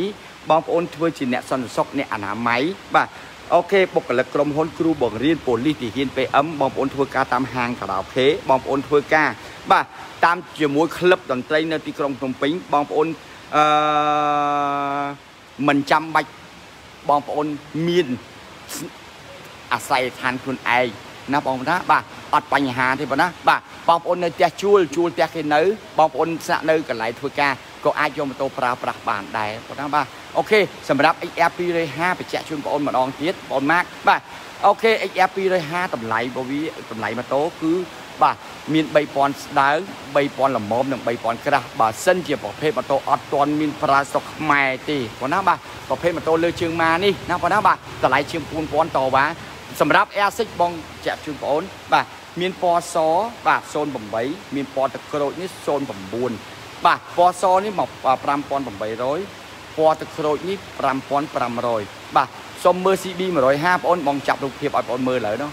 បងប្អូនធ្វើជាអ្នកសន្តិសុខអ្នកអនាម័យបាទ OK បុគ្គលិកក្រុមហ៊ុនគ្រូបង្រៀនប៉ូលីសទាហាន PM បងប្អូនធ្វើការតាមហាងខារ៉ា OK បងប្អូនធ្វើការ បាទតាមជាមួយក្លឹបតន្ត្រីនៅទីក្រុងភ្នំពេញបងប្អូនអឺមិនចាំបាច់បងប្អូនមានអាស្រ័យដ្ឋានខ្លួនឯងណាបងប្អូនណាបាទអត់បញ្ហាទេបងណាបាទបងប្អូននៅផ្ទះជួលជួលផ្ទះគេនៅបងប្អូនស្នាក់នៅកន្លែងធ្វើការ ក៏អាចយកម៉ូតូប្រើប្រាស់បានដែរបងណាបាទអូខេសម្រាប់ XR 250បញ្ជាក់ជូនបងប្អូនម្ដងទៀតបងម៉ាក់បាទអូខេ XR 250តម្លៃរបស់វាតម្លៃម៉ូតូគឺបាទមាន3000ស្ដើង3000ល្មមនិង3000ក្រាស់បើសិនជាប្រភេទម៉ូតូអត់ទាន់មានប្រើស្តុកខ្មែរទេបងណាបាទប្រភេទម៉ូតូលើជើងម៉ានេះណាបងណាបាទតម្លៃជាង4000តវ៉ាសម្រាប់ Air 6បងចាក់ជូនបងអូនបាទមានពណ៌សបាទ08មានពណ៌ទឹកក្រូចនេះ09 បាទពណ៌សនេះមក5800ពណ៌ទឹកក្រូចនេះ5500បាទសុំមើល CB 150បងអូនបងចាប់រូបភាពឲ្យបងអូនមើលលើនោះ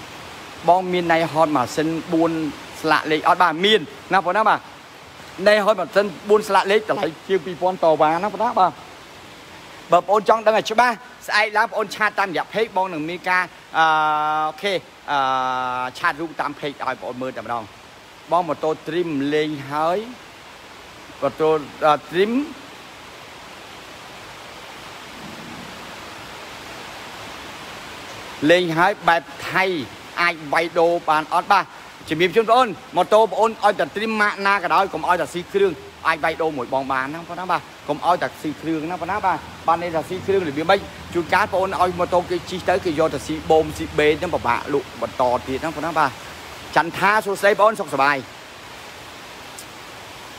បងមានណៃហតម៉ាស៊ីន4ស្លាកលេខអត់បាទមានណាបងណាបាទណៃហតម៉ាស៊ីន4ស្លាកលេខតម្លៃជាង2000តវ៉ាណាបងណាបាទបើបងអូនចង់ដឹងឲ្យច្បាស់ស្អែកឡើងបងអូនឆាតតាមរយៈ page បងនឹងមានការអឺអូខេអឺឆាតរូបតាម page ឲ្យបងអូនមើលតែម្ដងបងម៉ូតូ trim លេងហើយ ម៉ូតូ trim លេងហើយបែបថៃអាចវាយដូរបានអត់បាទជំរាបជូនបងអូនម៉ូតូបងអូនឲ្យតែ trim ម៉ាកណាក៏ដោយកុំឲ្យតែស៊ីគ្រឿងអាចវាយដូរមួយបងបានណាបងណាបាទកុំឲ្យតែស៊ីគ្រឿងណាបងណាបាទបាននេះថាស៊ីគ្រឿងរបៀបម៉េចជួនកាលបងអូនឲ្យម៉ូតូគេជិះទៅគេយកតែស៊ីបូមស៊ីបេហ្នឹងពិបាកលក់បន្តទៀតណាបងណាបាទចន្ទថាសួស្ដីបងអូនសុខសប្បាយ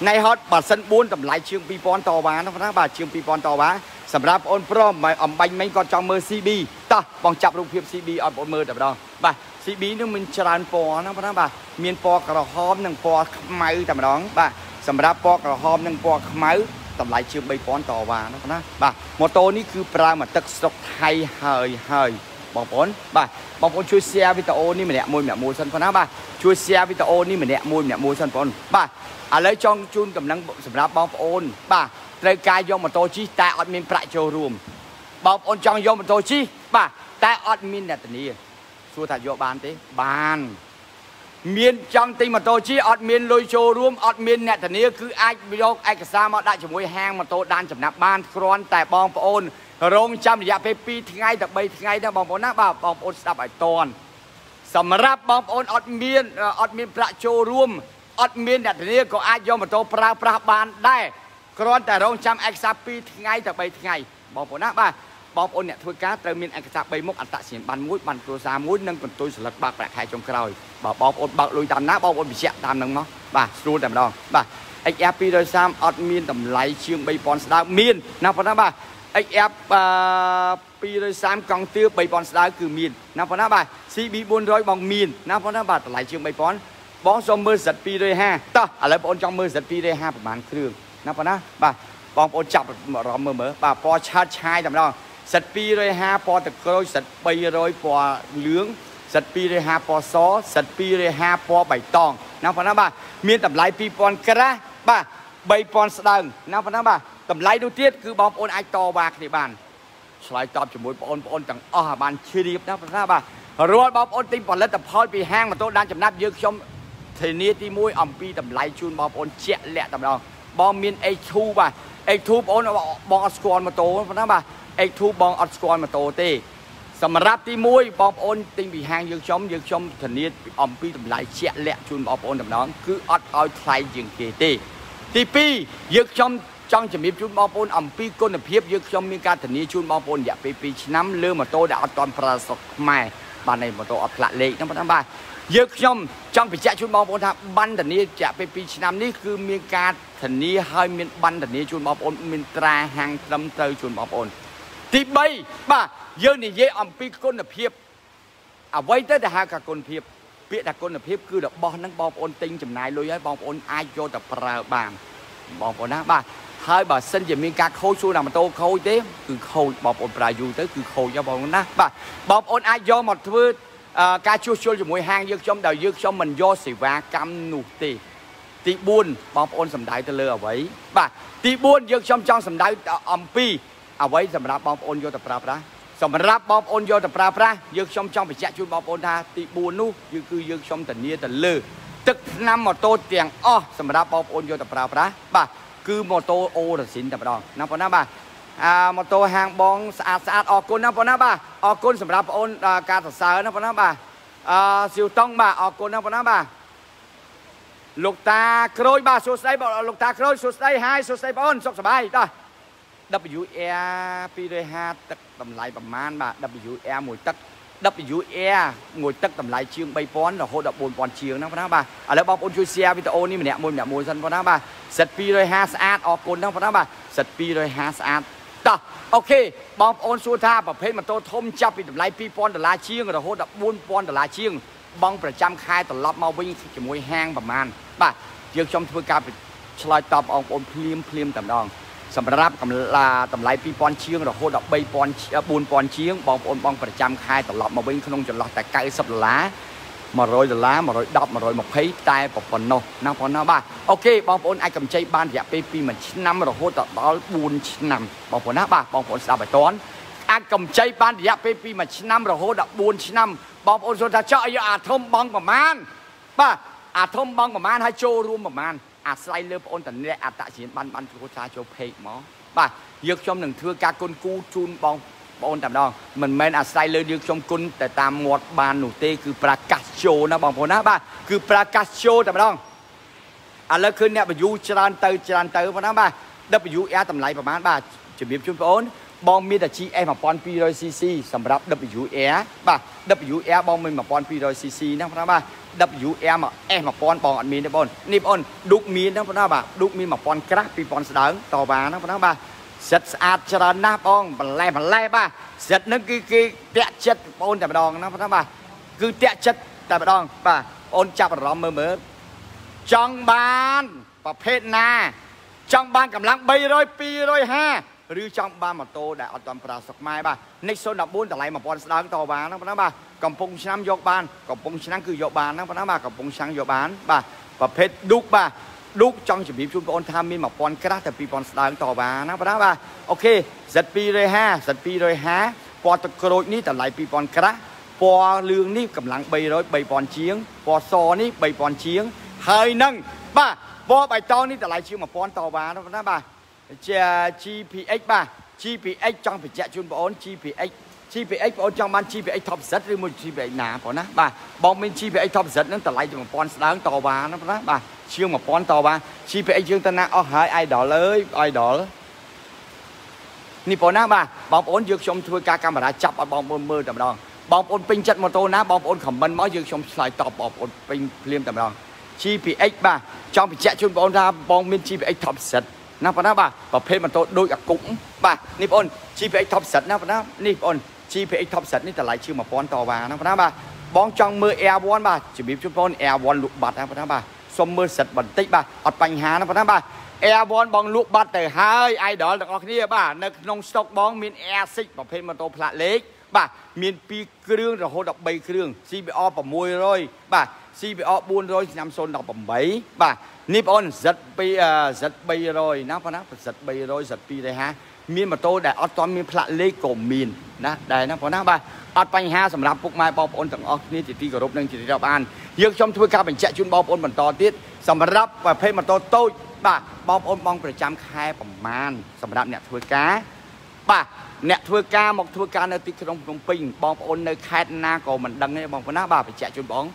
ណៃហត់បើសិន4តម្លៃជាង2000តវ៉ាណាបងណាបាទជាង2000តវ៉ាសម្រាប់បងអូនព្រមអំបាញ់មិញគាត់ចង់មើល CB តោះបងចាប់រូបភាព CB ឲ្យបងអូនមើលតែម្ដងបាទ CB នឹងមានច្រើនពណ៌ណាបងណាបាទមានពណ៌ក្រហមនិងពណ៌ខ្មៅតែម្ដងបាទសម្រាប់ពណ៌ក្រហមនិងពណ៌ខ្មៅតម្លៃជាង3000តវ៉ាណាបងណាបាទម៉ូតូនេះគឺប្រើមកទឹកស្រុកថៃហើយហើយ បងប្អូនបាទបងប្អូនជួយ share វីដេអូនេះម្នាក់មួយម្នាក់មួយសិនបងណាបាទជួយ share វីដេអូនេះម្នាក់មួយម្នាក់មួយសិនបងប្អូនបាទឥឡូវចង់ជូនកំណឹងសម្រាប់បងប្អូន បាទត្រូវការយកម៉ូតូជិះតែអត់មានប្រាក់ចូលរួមបងប្អូនចង់យកម៉ូតូជិះបាទតែអត់មានអ្នកធានាសួរថាយកបានទេបានមានចង់ទិញម៉ូតូជិះអត់មានលុយចូលរួមអត់មានអ្នកធានាគឺអាចយកឯកសារមកដាក់ជាមួយហាងម៉ូតូដានចំណាប់បានគ្រាន់តែបងប្អូន រងចាំរយៈពេល2ថ្ងៃទៅ3ថ្ងៃទៅបងប្អូនណាបាទបងប្អូនស្ដាប់ឲ្យតន់សម្រាប់បងប្អូនអត់មានអត់មានប្រាក់ចូលរួមអត់មានអ្នកធានាក៏អាចយកម៉ូតូប្រើប្រាស់បានដែរគ្រាន់តែរងចាំឯកសារ2ថ្ងៃទៅ3ថ្ងៃបងប្អូនណាបាទបងប្អូនអ្នកធ្វើការត្រូវមានឯកសារ3មុខអត្តសញ្ញាណប័ណ្ណមួយប័ណ្ណគ្រួសារមួយនិងកន្ទុយសន្លឹកបើកប្រាក់ខែចុងក្រោយបើបងប្អូនបើកលុយតាមណាបងប្អូនបញ្ជាក់តាមនឹងមកបាទស្រួលតែម្ដងបាទ XR 230អត់មានតម្លៃជាង3000ស្ដើងមានណាប៉ុណ្ណាបាទ XR 230កង់ទឿ3000ស្ដើងគឺមានណាប៉ុណ្ណាបាទ CB 400បងមានណាប៉ុណ្ណាបាទតម្លៃជាង3000បងសុំមើលសិត250តោះឥឡូវបងចង់មើលសិត250ប្រហែលគ្រឿងណាប៉ុណ្ណាបាទបងប្អូនចាប់អារម្មណ៍មើលមើលបាទពណ៌ឆើតឆាយតែម្ដងសិត250ពណ៌ទឹកក្រូចសិត300ពណ៌លឿងសិត250ពណ៌សសិត250ពណ៌បៃតងណាបងណាបាទមានតម្លៃ2000ក្រាស់បាទ3000ស្ដើងណាបងណាបាទ តម្លៃនោះទៀតគឺបងប្អូនអាចតវ៉ាគ្នាបានឆ្លើយតបជាមួយបងប្អូនទាំងអស់ឲ្យបានជ្រាបណាបងណាបាទរាល់បងប្អូនទិញផលិតផលពីហាងម៉ូតូដានចំណាប់យើងខ្ញុំធានាទី1អំពីតម្លៃជូនបងប្អូនជាក់លាក់តែម្ដងបងមាន H2 បាទ X2 បងបងអត់ស្គាល់ម៉ូតូប៉ុណ្ណាបាទ X2 បងអត់ស្គាល់ម៉ូតូទេ សម្រាប់ទី1បងប្អូនទិញពីហាងយើងខ្ញុំយើងខ្ញុំធានាអំពីតម្លៃជាក់លាក់ជូនបងប្អូនតម្ដងគឺអត់ឲ្យថ្លៃជាងគេទេ ទី2យើងខ្ញុំ ចង់ជំរាបជូនបងប្អូនអំពីគុណភាពយើងខ្ញុំមានការធានាជូនបងប្អូនរយៈពេល2ឆ្នាំលើម៉ូតូដែលអត់ទាន់ប្រើស្រុកខ្មែរបាទនៃម៉ូតូអត់ផ្លាកលេខហ្នឹងបងបាទយើងខ្ញុំចង់បញ្ជាក់ជូនបងប្អូនថាបណ្ឌធានារយៈពេល2ឆ្នាំនេះគឺមានការធានាហើយមានបណ្ឌធានាជូនបងប្អូនមានត្រាហាងត្រឹមត្រូវជូនបងប្អូនទី3បាទយើងនិយាយអំពីគុណភាពអ្វីទៅដែលហៅថាគុណភាពពាក្យថាគុណភាពគឺរបស់ហ្នឹងបងប្អូនទិញចំណាយលុយហើយបងប្អូនអាចយកទៅប្រើបានបងប្អូនណាបាទ ហើយបើសិនជាមានការខូចសួរថាម៉ូតូខូចទេគឺខូចបងប្អូនប្រើយូរទៅគឺខូចបងប្អូនណាបាទបងប្អូនអាចយកមកធ្វើការជួសជុលជាមួយហាងយើងខ្ញុំដែលយើងខ្ញុំមិនយកសេវាកម្មនោះទេទី4បងប្អូនសំដៅទៅលើអ្វីបាទទី4យើងខ្ញុំចង់សំដៅអំពីអ្វីសម្រាប់បងប្អូនយកទៅប្រើប្រាស់សម្រាប់បងប្អូនយកទៅប្រើប្រាស់យើងខ្ញុំចង់បញ្ជាក់ជូនបងប្អូនថាទី4នោះគឺយើងខ្ញុំធានាទៅលើទឹកថ្នាំម៉ូតូទាំងអស់សម្រាប់បងប្អូនយកទៅប្រើប្រាស់បាទ គឺម៉ូតូអូរ៉ាស៊ីនតែម្ដងណាបងណាបាទអាម៉ូតូហាងបងស្អាតស្អាតអរគុណណាបងណាបាទអរគុណសម្រាប់បងអូនការសរសើរណាបងណាបាទអឺសៀវតុងបាទអរគុណណាបងណាបាទលោកតាក្រូចបាទសួស្ដីបងលោកតាក្រូចសួស្ដីហាយសួស្ដីបងអូនសុខសប្បាយតោះ WR 250ទឹកតម្លៃប្រមាណបាទ WR មួយទឹក WR មួយទឹកតម្លៃជាង3000រហូតដល់4000ជាងហ្នឹងបងណាបាទឥឡូវបងប្អូនជួយ share វីដេអូនេះម្នាក់មួយម្នាក់មួយសិនបងណាបាទសិត250ស្អាតអរគុណហ្នឹងបងណាបាទសិត250ស្អាតតោះអូខេបងប្អូនសួរថាប្រភេទម៉ូតូធំចាប់ពីតម្លៃ2000ដុល្លារជាងរហូតដល់4000ដុល្លារជាង បងប្រចាំខែត្រឡប់មកវិញជាមួយហាងប្រមាណបាទយើងខ្ញុំធ្វើការឆ្លើយតបបងប្អូនភ្លាមភ្លាមតែម្ដង សម្រាប់កម្លាតម្លៃ2000ជាងរហូតដល់3000 4000ជាងបងប្អូនបងប្រចាំខែត្រឡប់មកវិញក្នុងចន្លោះតែ90ដុល្លារ100ដុល្លារ110 120តែប៉ុណ្ណោះណាបងណាបាទអូខេបងប្អូនអាចកម្ចីបានរយៈពេលពី1ឆ្នាំរហូតដល់4ឆ្នាំបងប្អូនណាបាទបងប្អូនស្ដាប់ឲ្យតាន់អាចកម្ចីបានរយៈពេលពី1ឆ្នាំរហូតដល់4ឆ្នាំបងប្អូនសួរថាចောက်ឲ្យអាធំបងប្រមាណបាទអាធំបងប្រមាណហើយចូលរួមប្រមាណ អាស្រ័យលើបងអូនតអ្នកអត្តសញ្ញាណបានបានគ្រូសាចូលពេកមកបាទយើងខ្ញុំនឹងធ្វើការគុណគូជូនបងបងអូនតែម្ដងមិនមែនអាស្រ័យលើយើងខ្ញុំគុណតែតាមមាត់បាននោះទេគឺប្រកាសជោណាបងប្អូនណាបាទគឺប្រកាសជោតែម្ដងឥឡូវឃើញអ្នក view ច្រើនទៅច្រើនទៅបងណាបាទ WR តម្លៃប្រហែលបាទជំរាបជូនបងអូនបងមានតែ GS 1200cc សម្រាប់ WR បាទ WR បងមាន 1200cc ហ្នឹងបងបាទ WR មក S 1000បងអត់មានទេបងនេះបងឌុកមានហ្នឹងបងបាទឌុកមាន1000ក្រាស់2000ស្ដើងតវ៉ាហ្នឹងបងបាទសិតស្អាតច្រើនណាស់បងបន្លែបន្លែបាទសិតហ្នឹងគឺគេតាក់ចិត្តបងតែម្ដងណាបងបាទគឺតាក់ចិត្តតែម្ដងបាទបងចាប់អារម្មណ៍មើលមើលចង់បានប្រភេទណា ចង់បានកម្លាំង300 250 ឬចង់បានម៉ូតូដែលអត់ទាន់ប្រើស្រុកខ្មែរបាទ Nexon 14តម្លៃ1000ស្ដើងតបានហ្នឹងបងបាទកំពុងឆ្នាំយកបានកំពុងឆ្នាំគឺយកបានហ្នឹងបងបាទកំពុងឆ្នាំយកបានបាទប្រភេទ Duke បាទ Duke ចង់ជម្រាបជូនបងប្អូនថាមាន1000ក្រាស់តែ2000ស្ដើងតបានណាបងបាទអូខេ Z250 Z250 ពណ៌ទឹកក្រូចនេះតម្លៃ2000ក្រាស់ពណ៌លឿងនេះកម្លាំង300 3000ជាងពណ៌សនេះ3000ជាងហើយនឹងបាទពណ៌បៃតងនេះតម្លៃជាង1000តបានណាបាទ ជា GPX បាទ GPX ចង់បញ្ជាក់ជូនបងអូន GPX GPX បងអូនចង់បាន GPX Top Z ឬមួយ GPX ណាបងណាបាទបងមាន GPX Top Z ហ្នឹងតម្លៃជា1000ស្ដើងតវ៉ាណាបងណាបាទជាង1000តវ៉ា GPX យើងទៅណាអស់ហើយ idol អើយ idol នេះបងណាបាទបងប្អូនយើងខ្ញុំធ្វើការកាមេរ៉ាចាប់ឲ្យបងប្អូនមើលតែម្ដងបងប្អូនពេញចិត្តម៉ូតូណាបងប្អូនខមមិនមកយើងខ្ញុំឆ្លើយតបបងប្អូនពេញភ្លាមតែម្ដង GPX បាទចង់បញ្ជាក់ជូនបងប្អូនថាបងមាន GPX Top Z ណាបងណាបាទប្រភេទម៉ូតូដូចអាគុកបាទនេះបង GPX Top Set ណាបងណានេះបង GPX Top Set នេះតម្លៃជាង1000តវ៉ាណាបងណាបាទបងចង់មើល Air 1បាទជំរាបជូនបង Air 1លក់បាត់ណាបងណាបាទសុំមើលសិតបន្តិចបាទអត់បញ្ហាណាបងណាបាទ Air 1បងលក់បាត់ទៅហើយ idol ទាំងអស់គ្នាបាទនៅក្នុង stock បងមាន Air 6ប្រភេទម៉ូតូផ្លាកលេខបាទមាន2គ្រឿងរហូតដល់3គ្រឿង CBR 600បាទ CBR 400ឆ្នាំ018បាទ នេះបងអូន Z2 Z300 ណាបងណា Z300 Z250 មានម៉ូតូដែលអត់ទាន់មានផ្លាកលេខក៏មានណាដែរណាបងណាបាទអត់បញ្ហាសម្រាប់ពុកម៉ែបងប្អូនទាំងអស់គ្នាជាទីគោរពនិងជាទីរាប់អានយើងខ្ញុំធ្វើការបញ្ជាក់ជូនបងប្អូនបន្តទៀតសម្រាប់ប្រភេទម៉ូតូតូចបាទបងប្អូនបងប្រចាំខែប្រមាណសម្រាប់អ្នកធ្វើការបាទអ្នកធ្វើការមកធ្វើការនៅទីក្រុងភ្នំពេញបងប្អូននៅខេត្តណាក៏មិនដឹងទេបងប្អូនណាបាទបញ្ជាក់ជូនបងប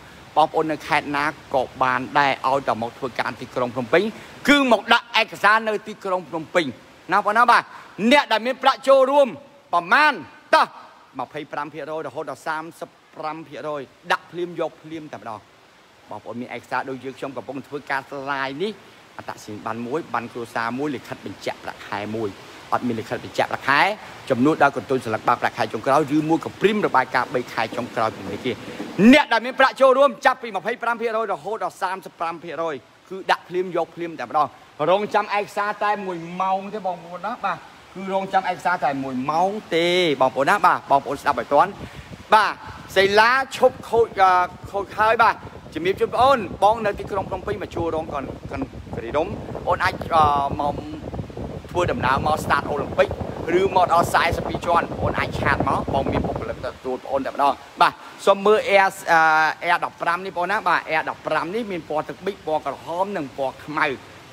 ងប្អូននៅខេត្តណាក៏បានដែរឲ្យតែមកធ្វើការទីក្រុងភ្នំពេញគឺមកដាក់ឯកសារនៅទីក្រុងភ្នំពេញណាបងណាបាទអ្នកដែលមានប្រាក់ចូលរួមប្រមាណតោះ25%រហូតដល់35%ដាក់ភ្លាមយកភ្លាមតែម្ដងបងប្អូនមានឯកសារដូចយើងខ្ញុំកំពុងធ្វើការស្លាយនេះអត្តសញ្ញាណប័ណ្ណមួយប័ណ្ណគ្រួសារមួយលិខិតបញ្ជាក់ប្រាក់ខែមួយ អត់មានលិខិតបញ្ជាក់ប្រាក់ខែចំនួនដល់កន្ទុយស្លឹកបាក់ប្រាក់ខែចុងក្រោយឬមួយក៏ព្រីមរបាយការណ៍3ខែចុងក្រោយពីនេះគេអ្នកដែលមានប្រាក់ចូលរួមចាប់ពី25%រហូតដល់35%គឺដាក់ភ្លាមយកភ្លាមតែម្ដងរងចាំឯកសារតែ1ម៉ោងទេបងប្អូនណាបាទគឺរងចាំឯកសារតែ1ម៉ោងទេបងប្អូនណាបាទបងប្អូនស្ដាប់ឲ្យទាន់បាទសិលាឈប់ខូចខូចហើយបាទជំរាបជូនបងអូនបងនៅទីក្រុងភ្នំពេញមកជួររងកនកនគ្រីដុំអូនអាចមក ធ្វើដំណើរមក start អូឡ িম্প ពិកឬមកដល់42ជាន់បងអាចឆាតមកបងមានបុគ្គលិកទៅទទួលបងតែម្ដងបាទសូមមើល Air Air 15នេះបងណាបាទ Air 15នេះមានពណ៌ទឹកប៊ិចពណ៌ក្រហមនិងពណ៌ខ្មៅ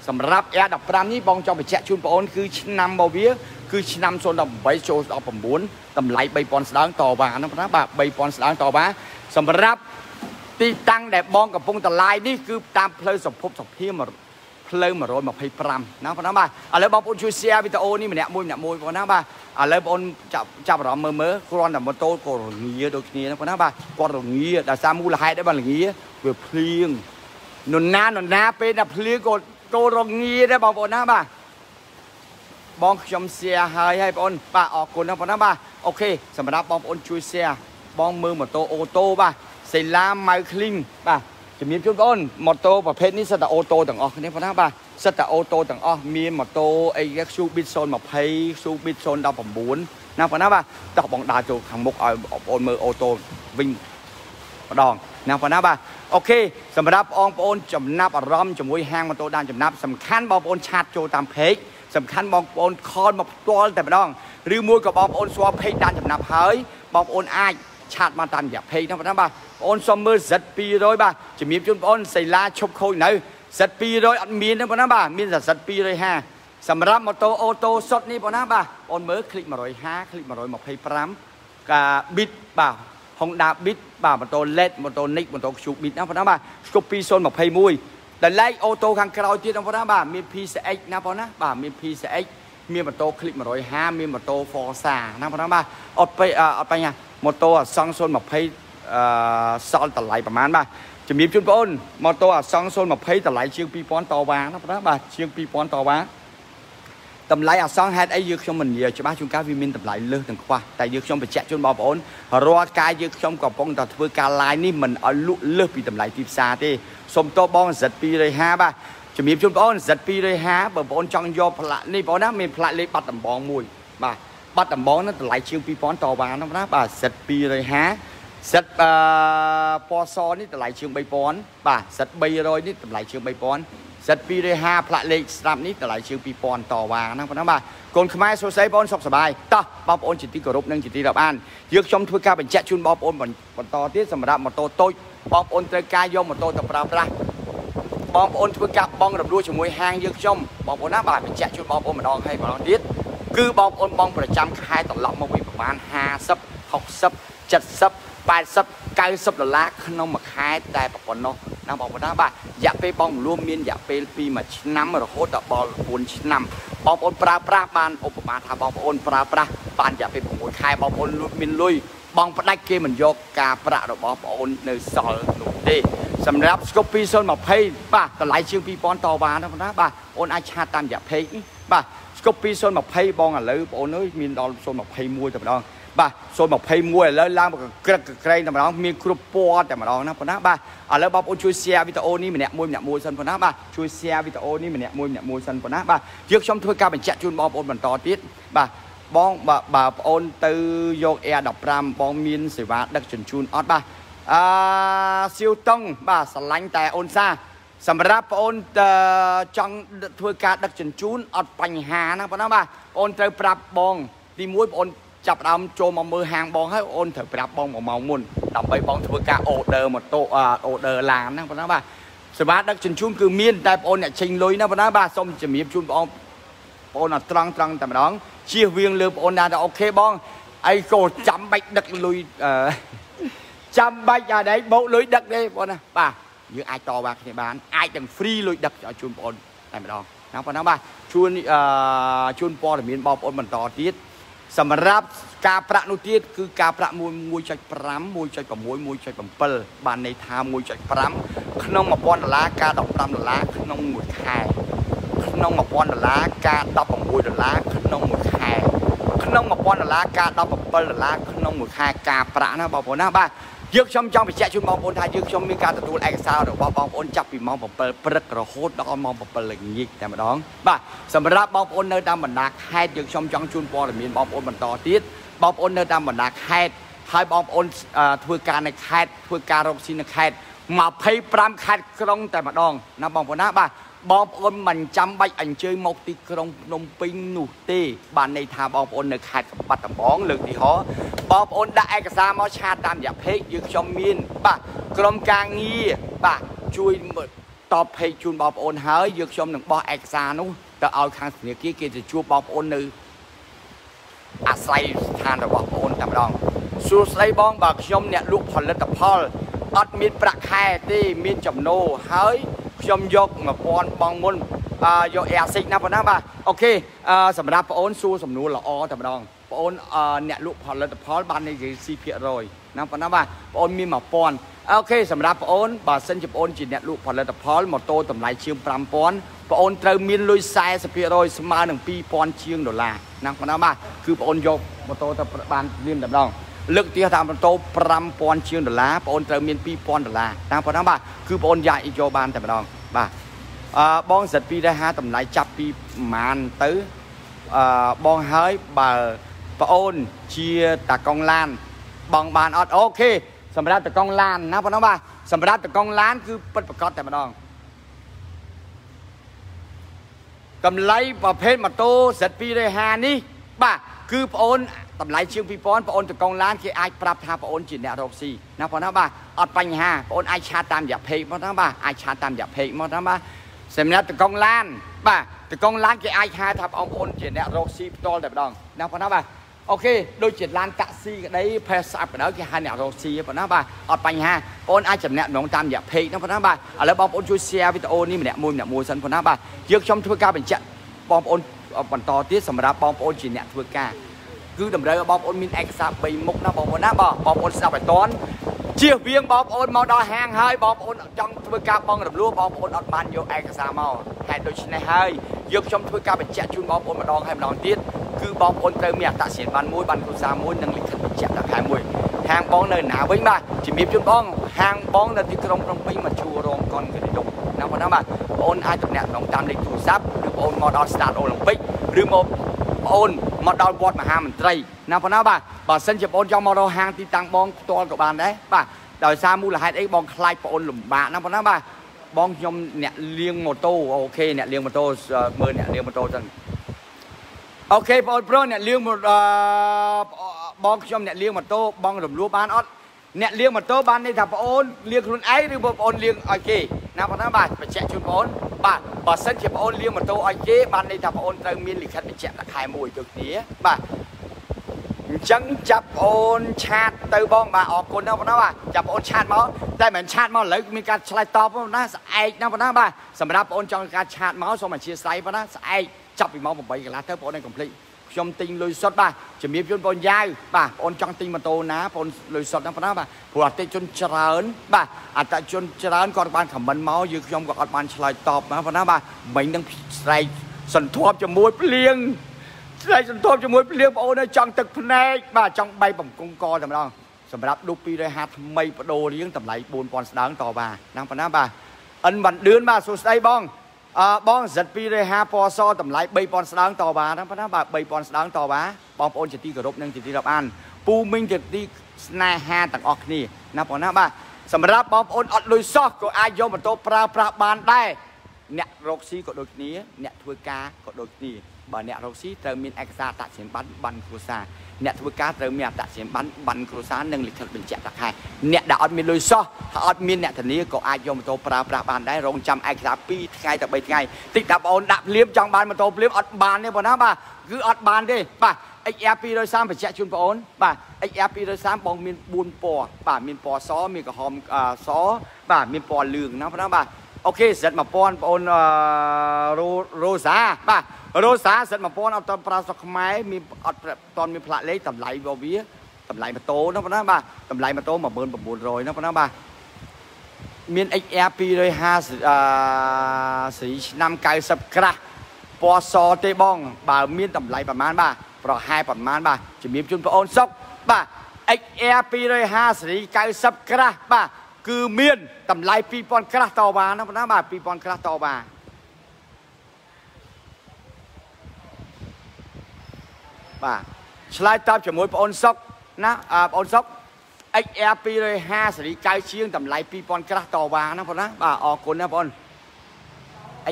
សម្រាប់ Air 15នេះបងចង់បញ្ជាក់ជូនបងអូនគឺឆ្នាំរបស់វាគឺឆ្នាំ018ចូល19តម្លៃ3000ស្ដើងតវ៉ាហ្នឹងណាបាទ3000ស្ដើងតវ៉ាសម្រាប់ទីតាំងដែលបងកំពុងតឡាយនេះគឺតាមផ្លូវសុភពសុភា ផ្លូវ125ណាបងណាបាទឥឡូវបងប្អូនជួយ share វីដេអូនេះម្នាក់មួយម្នាក់មួយបងណាបាទឥឡូវបងប្អូនចាប់ចាប់អារម្មណ៍មើលមើលគ្រាន់តែម៉ូតូក៏រងាដូចគ្នាណាបងណាបាទគាត់រងាដោយសារមូលហេតុដែរបាទរងាវាភ្លៀងនរណានរណាពេលដែលភ្លៀងក៏ក៏រងាដែរបងប្អូនណាបាទបងខ្ញុំ share ហើយហើយបងប្អូនបាទអរគុណណាបងណាបាទអូខេសម្រាប់បងប្អូនជួយ share បងមើលម៉ូតូអូតូបាទសេឡាម៉ៅឃ្លីងបាទ ជំរាបជូនបងប្អូនម៉ូតូប្រភេទនេះសិតតែអូតូទាំងអស់គ្នាបងណាបាទសិតតែអូតូទាំងអស់មានម៉ូតូអី Q-Bit 020 Q-Bit 019ណាបងណាបាទតោះបងដើរចូលខាងមុខឲ្យបងប្អូនមើលអូតូវិញម្ដងណាបងណាបាទអូខេសម្រាប់បងប្អូនចំណាប់អារម្មណ៍ជាមួយហាងម៉ូតូដានចំណាប់សំខាន់បងប្អូនឆាតចូលតាម page សំខាន់បងប្អូនខលមកផ្ទាល់តែម្ដងឬមួយក៏បងប្អូនស្គាល់ page ដានចំណាប់ហើយបងប្អូនអាចឆាតមកតាមរយៈ page ហ្នឹងបងបាទ បងសុំមើលសិត200បាទជំរាបជូនបងសៃឡាឈប់ខូចនៅសិត200អត់មានទេបងណាបាទមានតែសិត250សម្រាប់ម៉ូតូអូតូសុតនេះបងណាបាទបងមើលคลิก150คลิก125កា bit បាទ Honda Beat បាទម៉ូតូ LED ម៉ូតូ Nick ម៉ូតូ Q Beat ណាបងណាបាទស្គប់2021ដែលឡែកអូតូខាងក្រោយទៀតបងណាបាទមាន PCX ណាបងណាបាទមាន PCX មានម៉ូតូ Click 150មានម៉ូតូ Forza ណាបងណាបាទអត់ពេអត់បញ្ហាម៉ូតូអសង្020 អឺសល់តម្លៃប្រហែលបាទជំរាបជូនបងអូនម៉ូតូអសង្020តម្លៃជាង2000តវ៉ាណាបងណាបាទជាង2000តវ៉ាតម្លៃអសង្ហេតុអីយើងខ្ញុំមិននិយាយច្បាស់ជួនកាលវាមានតម្លៃលើសទាំងខ្វះតែយើងខ្ញុំបញ្ជាក់ជូនបងប្អូនរាល់ការយើងខ្ញុំកំពុងតែធ្វើការ live នេះមិនឲ្យលក់លើសពីតម្លៃទីផ្សារទេសុំតបបងសិត250 បាទជំរាបជូនបងប្អូនសិត250 បើបងប្អូនចង់យកផ្លាកនេះបងប្អូនណាមានផ្លាកលេខបាត់ដំបងមួយបាទបាត់ដំបងហ្នឹងតម្លៃជាង2000តវ៉ាហ្នឹងណាបាទសិត250 សិតអឺពណ៌សនេះតម្លៃជាង3000បាទសិត300នេះតម្លៃជាង3000សិត250ផ្លាកលេខស្រាប់នេះតម្លៃជាង2000តវ៉ាហ្នឹងប៉ុណ្ណាបាទកូនខ្មែរសួស្ដីបងសុខសប្បាយតោះបងប្អូនជាទីគោរពនិងជាទីរាប់អានយើងខ្ញុំធ្វើការបញ្ជាក់ជូនបងប្អូនបន្តទៀតសម្រាប់ម៉ូតូតូចបងប្អូនត្រូវការយកម៉ូតូទៅប្រើប្រាស់បងប្អូនធ្វើការបងរំលោះជាមួយហាងយើងខ្ញុំបងប្អូនណាបាទបញ្ជាក់ជូនបងប្អូនម្ដងហើយម្ដងទៀតគឺបងប្អូនបងប្រចាំខែត្រឡប់មកវិញប្រហែល50 60 70 80 90ដុល្លារក្នុងមួយខែតែប៉ុណ្ណោះណាបងប្អូនណាបាទរយៈពេលបងរួមមានរយៈពេលពី1ឆ្នាំរហូតដល់4ឆ្នាំបងប្អូនប្រើប្រាស់បានឧបមាថាបងប្អូនប្រើប្រាស់បានរយៈពេល6ខែបងប្អូនលួចមានលុយបងផ្ដាច់គេមិនយកការប្រាក់របស់បងប្អូននៅសល់នោះទេសម្រាប់ scope 2020បាទតម្លៃជាង2000តវ៉ាណាបងណាបាទអូនអាចឆាតតាមរយៈ page បាទ scope 2020បងឥឡូវបងអូនអើយមានដល់021តែម្ដង បាទ021ឥឡូវឡើងមកក្រឹកក្រែងតែម្ដងមានគ្រប់ពណ៌តែម្ដងណាបងណាបាទឥឡូវបងប្អូនជួយ share វីដេអូនេះម្នាក់មួយម្នាក់មួយសិនបងណាបាទជួយ share វីដេអូនេះម្នាក់មួយម្នាក់មួយសិនបងណាបាទយើងខ្ញុំធ្វើការបញ្ជាក់ជូនបងប្អូនបន្តទៀតបាទបងបើបងប្អូនទៅយក Air 15បងមានសេវាដឹកជញ្ជូនអត់បាទអឺសៀវតុងបាទស្រឡាញ់តែអូនសាសម្រាប់បងអូនចង់ធ្វើការដឹកជញ្ជូនអត់បញ្ហាណាបងណាបាទបងអូនត្រូវប្រាប់បងទី1បងអូន ចាប់ដើមចូលមកមើលហាងបងហើយអូនត្រូវប្រាប់បងមួយម៉ោងមុនដើម្បីបងធ្វើការ order ម៉ូតូ order ឡានណាបងណាបាទសេវាដឹកជញ្ជូនគឺមានតែបងអូនអ្នកចេញលុយណាបងណាបាទសូមជំរាបជូនបងបងអូនត្រង់ត្រង់តែម្ដងជៀសវាងលើបងអូនថាអូខេបងអីក៏ចាំបាច់ដឹកលុយអឺចាំបាច់អានេះបោកលុយដឹកទេបងណាបាទយើងអាចតវ៉ាគ្នាបានអាចទាំង free លុយដឹកឲ្យជូនបងអូនតែម្ដងណាបងណាបាទជួនអឺជូនព័ត៌មានបងប្អូនបន្តទៀត សម្រាប់ការប្រាក់នោះទៀតគឺការប្រាក់1.5 1.6 1.7បានន័យថា1.5ក្នុង1000ដុល្លារការ15ដុល្លារក្នុងមួយខែក្នុង1000ដុល្លារការ16ដុល្លារក្នុងមួយខែក្នុង1000ដុល្លារការ17ដុល្លារក្នុងមួយខែការប្រាក់ណាបងប្អូនណាបាទ យើងខ្ញុំចង់បញ្ជាក់ជូនបងប្អូនថាយើងខ្ញុំមានការទទួលឯកសាររបស់បងប្អូនចាប់ពីម៉ោង7ព្រឹករហូតដល់ម៉ោង7ល្ងាចតែម្ដងបាទសម្រាប់បងប្អូននៅតាមបណ្ដាខេត្តយើងខ្ញុំចង់ជូនព័ត៌មានបងប្អូនបន្តទៀតបងប្អូននៅតាមបណ្ដាខេត្តហើយបងប្អូនធ្វើការនៅខេត្តធ្វើការរកស៊ីនៅខេត្ត25ខេត្តក្រុងតែម្ដងណាបងប្អូនណាបាទ បងប្អូនមិនចាំបាច់អញ្ជើញមកទីក្រុងភ្នំពេញនោះទេ បានន័យថាបងប្អូននៅខេត្តកំពតដំបងលើកទីហោបងប្អូនដាក់ឯកសារមកឆាតតាមរយៈ page យើងខ្ញុំមាន បាទក្រុមការងារបាទជួយតប page ជូនបងប្អូនហើយយើងខ្ញុំនឹងបោះឯកសារនោះទៅឲ្យខាងធនាគារគេទៅជួបបងប្អូននៅអាស្រ័យស្ថានរបស់បងប្អូនតែម្ដងសួស្ដីបងបាទខ្ញុំអ្នកលក់ផលិតផលអត់មានប្រាក់ខែទេមានចំណូលហើយ ខ្ញុំយក1000បងមុនអឺយក Air6 ណាប៉ុណ្ណាបាទអូខេអឺសម្រាប់បងអូនសួរសំណួរល្អតែម្ដងបងអូនអ្នកលក់ផលិតផលបាននិយាយស៊ីភាគរយណាប៉ុណ្ណាបាទបងអូនមាន1000អូខេសម្រាប់បងអូនបើសិនជាបងអូនជាអ្នកលក់ផលិតផលម៉ូតូតម្លៃជាង5000បងអូនត្រូវមានលុយ40%ស្មើនឹង2000ជាងដុល្លារណាប៉ុណ្ណាបាទគឺបងអូនយកម៉ូតូទៅបានលៀមតែម្ដងលើកទីថាម៉ូតូ5000ជាងដុល្លារបងអូនត្រូវមាន2000ដុល្លារតាមប៉ុណ្ណាបាទគឺបងអូនយ៉ាយកបានតែម្ដង បាទអឺបងសិត250 តម្លៃចាប់ពីប្រហែលទៅអឺបងហើយបើប្អូនជាតាកង់ឡាន បងបានអត់អូខេសម្រាប់តកង់ឡានណាបងណាបាទសម្រាប់តកង់ឡាន គឺពិតប្រកបតែម្ដងកម្លៃប្រភេទម៉ូតូ Z250 នេះបាទគឺប្អូន តម្លៃជាង2000បងអូនតកងឡានគេអាចប្រាប់ថាបងអូនជាអ្នករកស៊ីណាបងណាបាទអត់បញ្ហាបងអូនអាចឆាតតាមរយៈ page មកណាបាទអាចឆាតតាមរយៈ page មកណាបាទសម្រាប់តកងឡានបាទតកងឡានគេអាចហៅថាបងប្អូនជាអ្នករកស៊ីផ្ទាល់តែម្ដងណាបងណាបាទអូខេដូចជាឡានតាក់ស៊ីក្តីផេសស្អាប់ក្តីគេហៅអ្នករកស៊ីប៉ុណ្ណាបាទអត់បញ្ហាបងអាចចំណេះដំណងតាមរយៈ page ហ្នឹងប៉ុណ្ណាបាទឥឡូវបងប្អូនជួយ share វីដេអូនេះម្នាក់មួយម្នាក់មួយសិនប៉ុណ្ណាបាទយើងខ្ញុំធ្វើការបញ្ជាក់បងប្អូនបន្តទៀតសម្រាប់បងប្អូនជាអ្នកធ្វើការ គឺតម្រូវឲ្យបងប្អូនមានឯកសារ3មុខណាបងប្អូនណាបងបងប្អូនស្ដាប់ឲ្យតន់ជៀសវាងបងប្អូនមកដល់ហាងហើយបងប្អូនចង់ធ្វើការបងរំលោះបងប្អូនអត់បានយកឯកសារមកហេតុដូច្នេះហើយយកខ្ញុំធ្វើការបញ្ជាក់ជូនបងប្អូនម្ដងហើយម្ដងទៀតគឺបងប្អូនត្រូវមានអត្តសញ្ញាណប័ណ្ណមួយបានគ្រួសារមួយនិងលិខិតបញ្ជាក់ដាក់ខែមួយហាងបងនៅណាវិញបាទជំរាបជូនបងហាងបងនៅទីក្រុងភ្នំពេញមកជួររោងកុនគិរីដុកណាបងណាបាទបងអូនអាចតំណាក់ក្នុងតាមលេខទូរស័ព្ទឬបងអូនមកដល់ Start Olympic ឬមក បងអូនមកដល់វត្តមហាមន្ត្រីណាបងណាបាទបើសិនជាបងអូនចង់មកដល់ហាងទីតាំងបងផ្ទាល់ក៏បានដែរបាទដោយសារមូលហេតុអីបងខ្លាចបងអូនលំបាកណាបងណាបាទបងខ្ញុំអ្នកលាងម៉ូតូ OK អ្នកលាងម៉ូតូមើលអ្នកលាងម៉ូតូចឹង OK បងប្រុសអ្នកលាងបងខ្ញុំអ្នកលាងម៉ូតូបងរំលោះបានអត់អ្នកលាងម៉ូតូបានន័យថាបងអូនលាងខ្លួនឯងឬបងអូនលាងឲ្យគេណាបងណាបាទបញ្ជាក់ជូនបងអូន បាទបើសិនជាបងអូនលាងម៉ូតូឲ្យគេបានន័យថាបងអូនត្រូវមានលិខិតបញ្ជាក់ដាក់ខែមួយដូចគ្នាបាទអញ្ចឹងចាប់អូនឆាតទៅបងបាទអរគុណណាបងណាបាទចាប់អូនឆាតមកតែមិនឆាតមកឥឡូវមានការឆ្លើយតបបងណាស្អែកណាបងណាបាទសម្រាប់បងអូនចង់ការឆាតមកសូមអធិស្ឋានបងណាស្អែកចាប់ពីម៉ោង8កន្លះទៅបងអូននឹង complete ខ្ញុំទិញលុយសុទ្ធបាទជំរាបជូនបងយ៉ាវបាទបងចង់ទិញម៉ូតូណាបងលុយសុទ្ធណាបងណាបាទព្រោះអតិជនច្រើន បាទអតិជនច្រើនគាត់បានខមមិនមកយើងខ្ញុំក៏អត់បានឆ្លើយតបណាបងណាបាទមិញនឹងស្រែកសន្ធាប់ជាមួយភ្លៀងស្រែកសន្ធាប់ជាមួយភ្លៀងបងអូនចង់ទឹកភ្នែកបាទចង់បៃបំកងកតែម្ដងសម្រាប់ឌុប250ថ្មីបដូររៀងតម្លៃ4000ស្ដើងតបាទណាបងណាបាទអិនបានឌឿនបាទសួស្ដីបង អឺបង Z250 ពណ៌សតម្លៃ3000ស្ដើងតបាណាប៉ុណ្ណាបាទ3000ស្ដើងតបាបងប្អូនជាទីគោរពនិងជាទីរាប់អានពូមីងជាទីស្នេហាទាំងអស់គ្នាណាប៉ុណ្ណាបាទសម្រាប់បងប្អូនអត់លុយសោះក៏អាចយកម៉ូតូប្រើប្រាស់បានដែរអ្នករកស៊ីក៏ដូចគ្នាអ្នកធ្វើការក៏ដូចគ្នា បើអ្នករកស៊ីត្រូវមានឯកសារតាក់ស្រានបានបានគ្រួសារអ្នកធ្វើការត្រូវមានអត្តសញ្ញាណប័ណ្ណប័ណ្ណគ្រួសារនិងលិខិតបញ្ជាក់ដាក់ខែអ្នកដែលអត់មានលុយសោះហើយអត់មានអ្នកធានាក៏អាចយកម៉ូតូប្រើប្រាស់បានដែររងចាំឯកសារ2ថ្ងៃទៅ3ថ្ងៃតិចដាក់បងអូនដាក់ភ្លាមចង់បានម៉ូតូភ្លាមអត់បានទេបងណាបាទគឺអត់បានទេបាទ XR 230បញ្ជាក់ជូនបងអូនបាទ XR 230បងមាន4ពណ៌បាទមានពណ៌សមានក្រហមសបាទមានពណ៌លឿងណាបងណាបាទ អូខេសិត1000បងអូនរ៉ូរ៉ូសាបាទរ៉ូសាសិត1000អត់តប្រើស្រុកខ្មែរមានអត់តមានផ្លាកលេខតម្លៃរបស់វាតម្លៃម៉ូតូណាបងណាបាទតម្លៃម៉ូតូ19900ណាបងណាបាទមាន XR 250អឺស្រីឆ្នាំ90ក្រាស់ពណ៌សទេបង បើមានតម្លៃប្រហែលបាទប្រហែលប្រហែលបាទជំរាបជូនបងអូនសុកបាទ XR 250ស្រី90ក្រាស់បាទ គឺមានតម្លៃ2000ក្រាស់តវ៉ាណាបងណាបាទ2000ក្រាស់តវ៉ាបាទឆ្លើយតបជាមួយបងអូនសុកណាបងអូនសុក XR 250សេរី9ជាងតម្លៃ2000ក្រាស់តវ៉ាណាបងណាបាទអរគុណណាបងអូន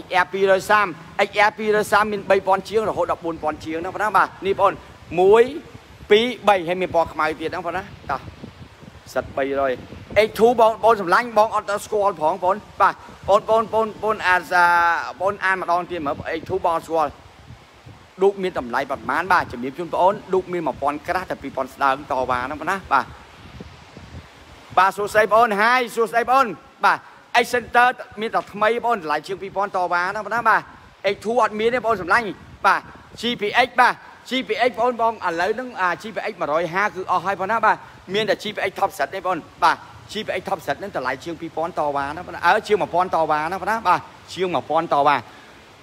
XR 230 XR 230មាន3000ជាងរហូតដល់4000ជាងណាបងណាបាទនេះបងអូន1 2 3ហើយមានពណ៌ខ្មៅទៀតណាបងណាតោះ សិត300 X2 បងបងសម្លាញ់បងអត់ទៅស្គាល់ផងបងបាទបងបងបងបងអានបងអានម្ដងទៀតមើល X2 បងស្គាល់ឌូកមានតម្លៃប្រហែលបាទជំរាបជូនបងអូនឌូកមាន1000ក្រាស់តែ2000ស្ដើងតវ៉ាហ្នឹងបងណាបាទបាទសួស្ដីបងអូនហាយសួស្ដីបងអូនបាទ X Center មានតែថ្មីបងអូនតម្លៃជាង2000តវ៉ាណាបងណាបាទ X2 អត់មានទេបងអូនសម្លាញ់បាទ GPX បាទ GPX បងបងឥឡូវហ្នឹងអា GPX 150គឺអស់ហើយបងណាបាទ មានតែ GPX top set ទេបងបាទ GPX top set ហ្នឹងតម្លៃជាង2000តវ៉ាណាបងអើជាង1000តវ៉ាណាបងណាបាទជាង1000តវ៉ា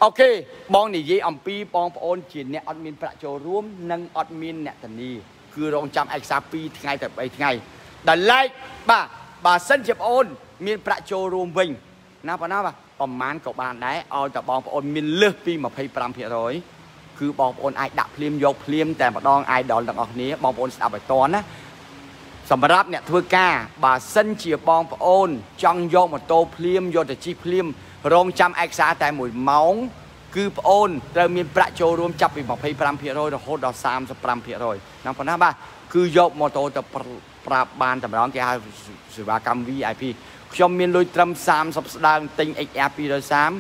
អូខេបងនិយាយអំពីបងប្អូនជាអ្នកអត់មានប្រាក់ចូលរួម និងអត់មានអ្នកធានាគឺរងចាំឯកសារ2ថ្ងៃទៅ3ថ្ងៃដល់ឡែកបាទបើសិនជាបងអូន មានប្រាក់ចូលរួមវិញណាបងណាបាទប្រហែលក៏បានដែរឲ្យតែបងប្អូនមានលើសពី25%គឺបងប្អូនអាចដាក់ភ្លាមយកភ្លាមតែម្ដង idol ទាំងអស់គ្នាបងប្អូនស្ដាប់ឲ្យតន់ណា សម្រាប់អ្នកធ្វើការបើសិនជាបងប្អូនចង់យកម៉ូតូភ្លាមយកទៅជិះភ្លាមរងចាំឯកសារតែ1ម៉ោងគឺប្អូនត្រូវមានប្រាក់ចូលរួមចាប់ពី25%រហូតដល់35%ណាប៉ុណ្ណាបាទគឺយកម៉ូតូទៅប្រាប់បានតម្រងគេហៅសេវាកម្ម VIP ខ្ញុំមានលុយត្រឹម30ស្ដើងទិញ XR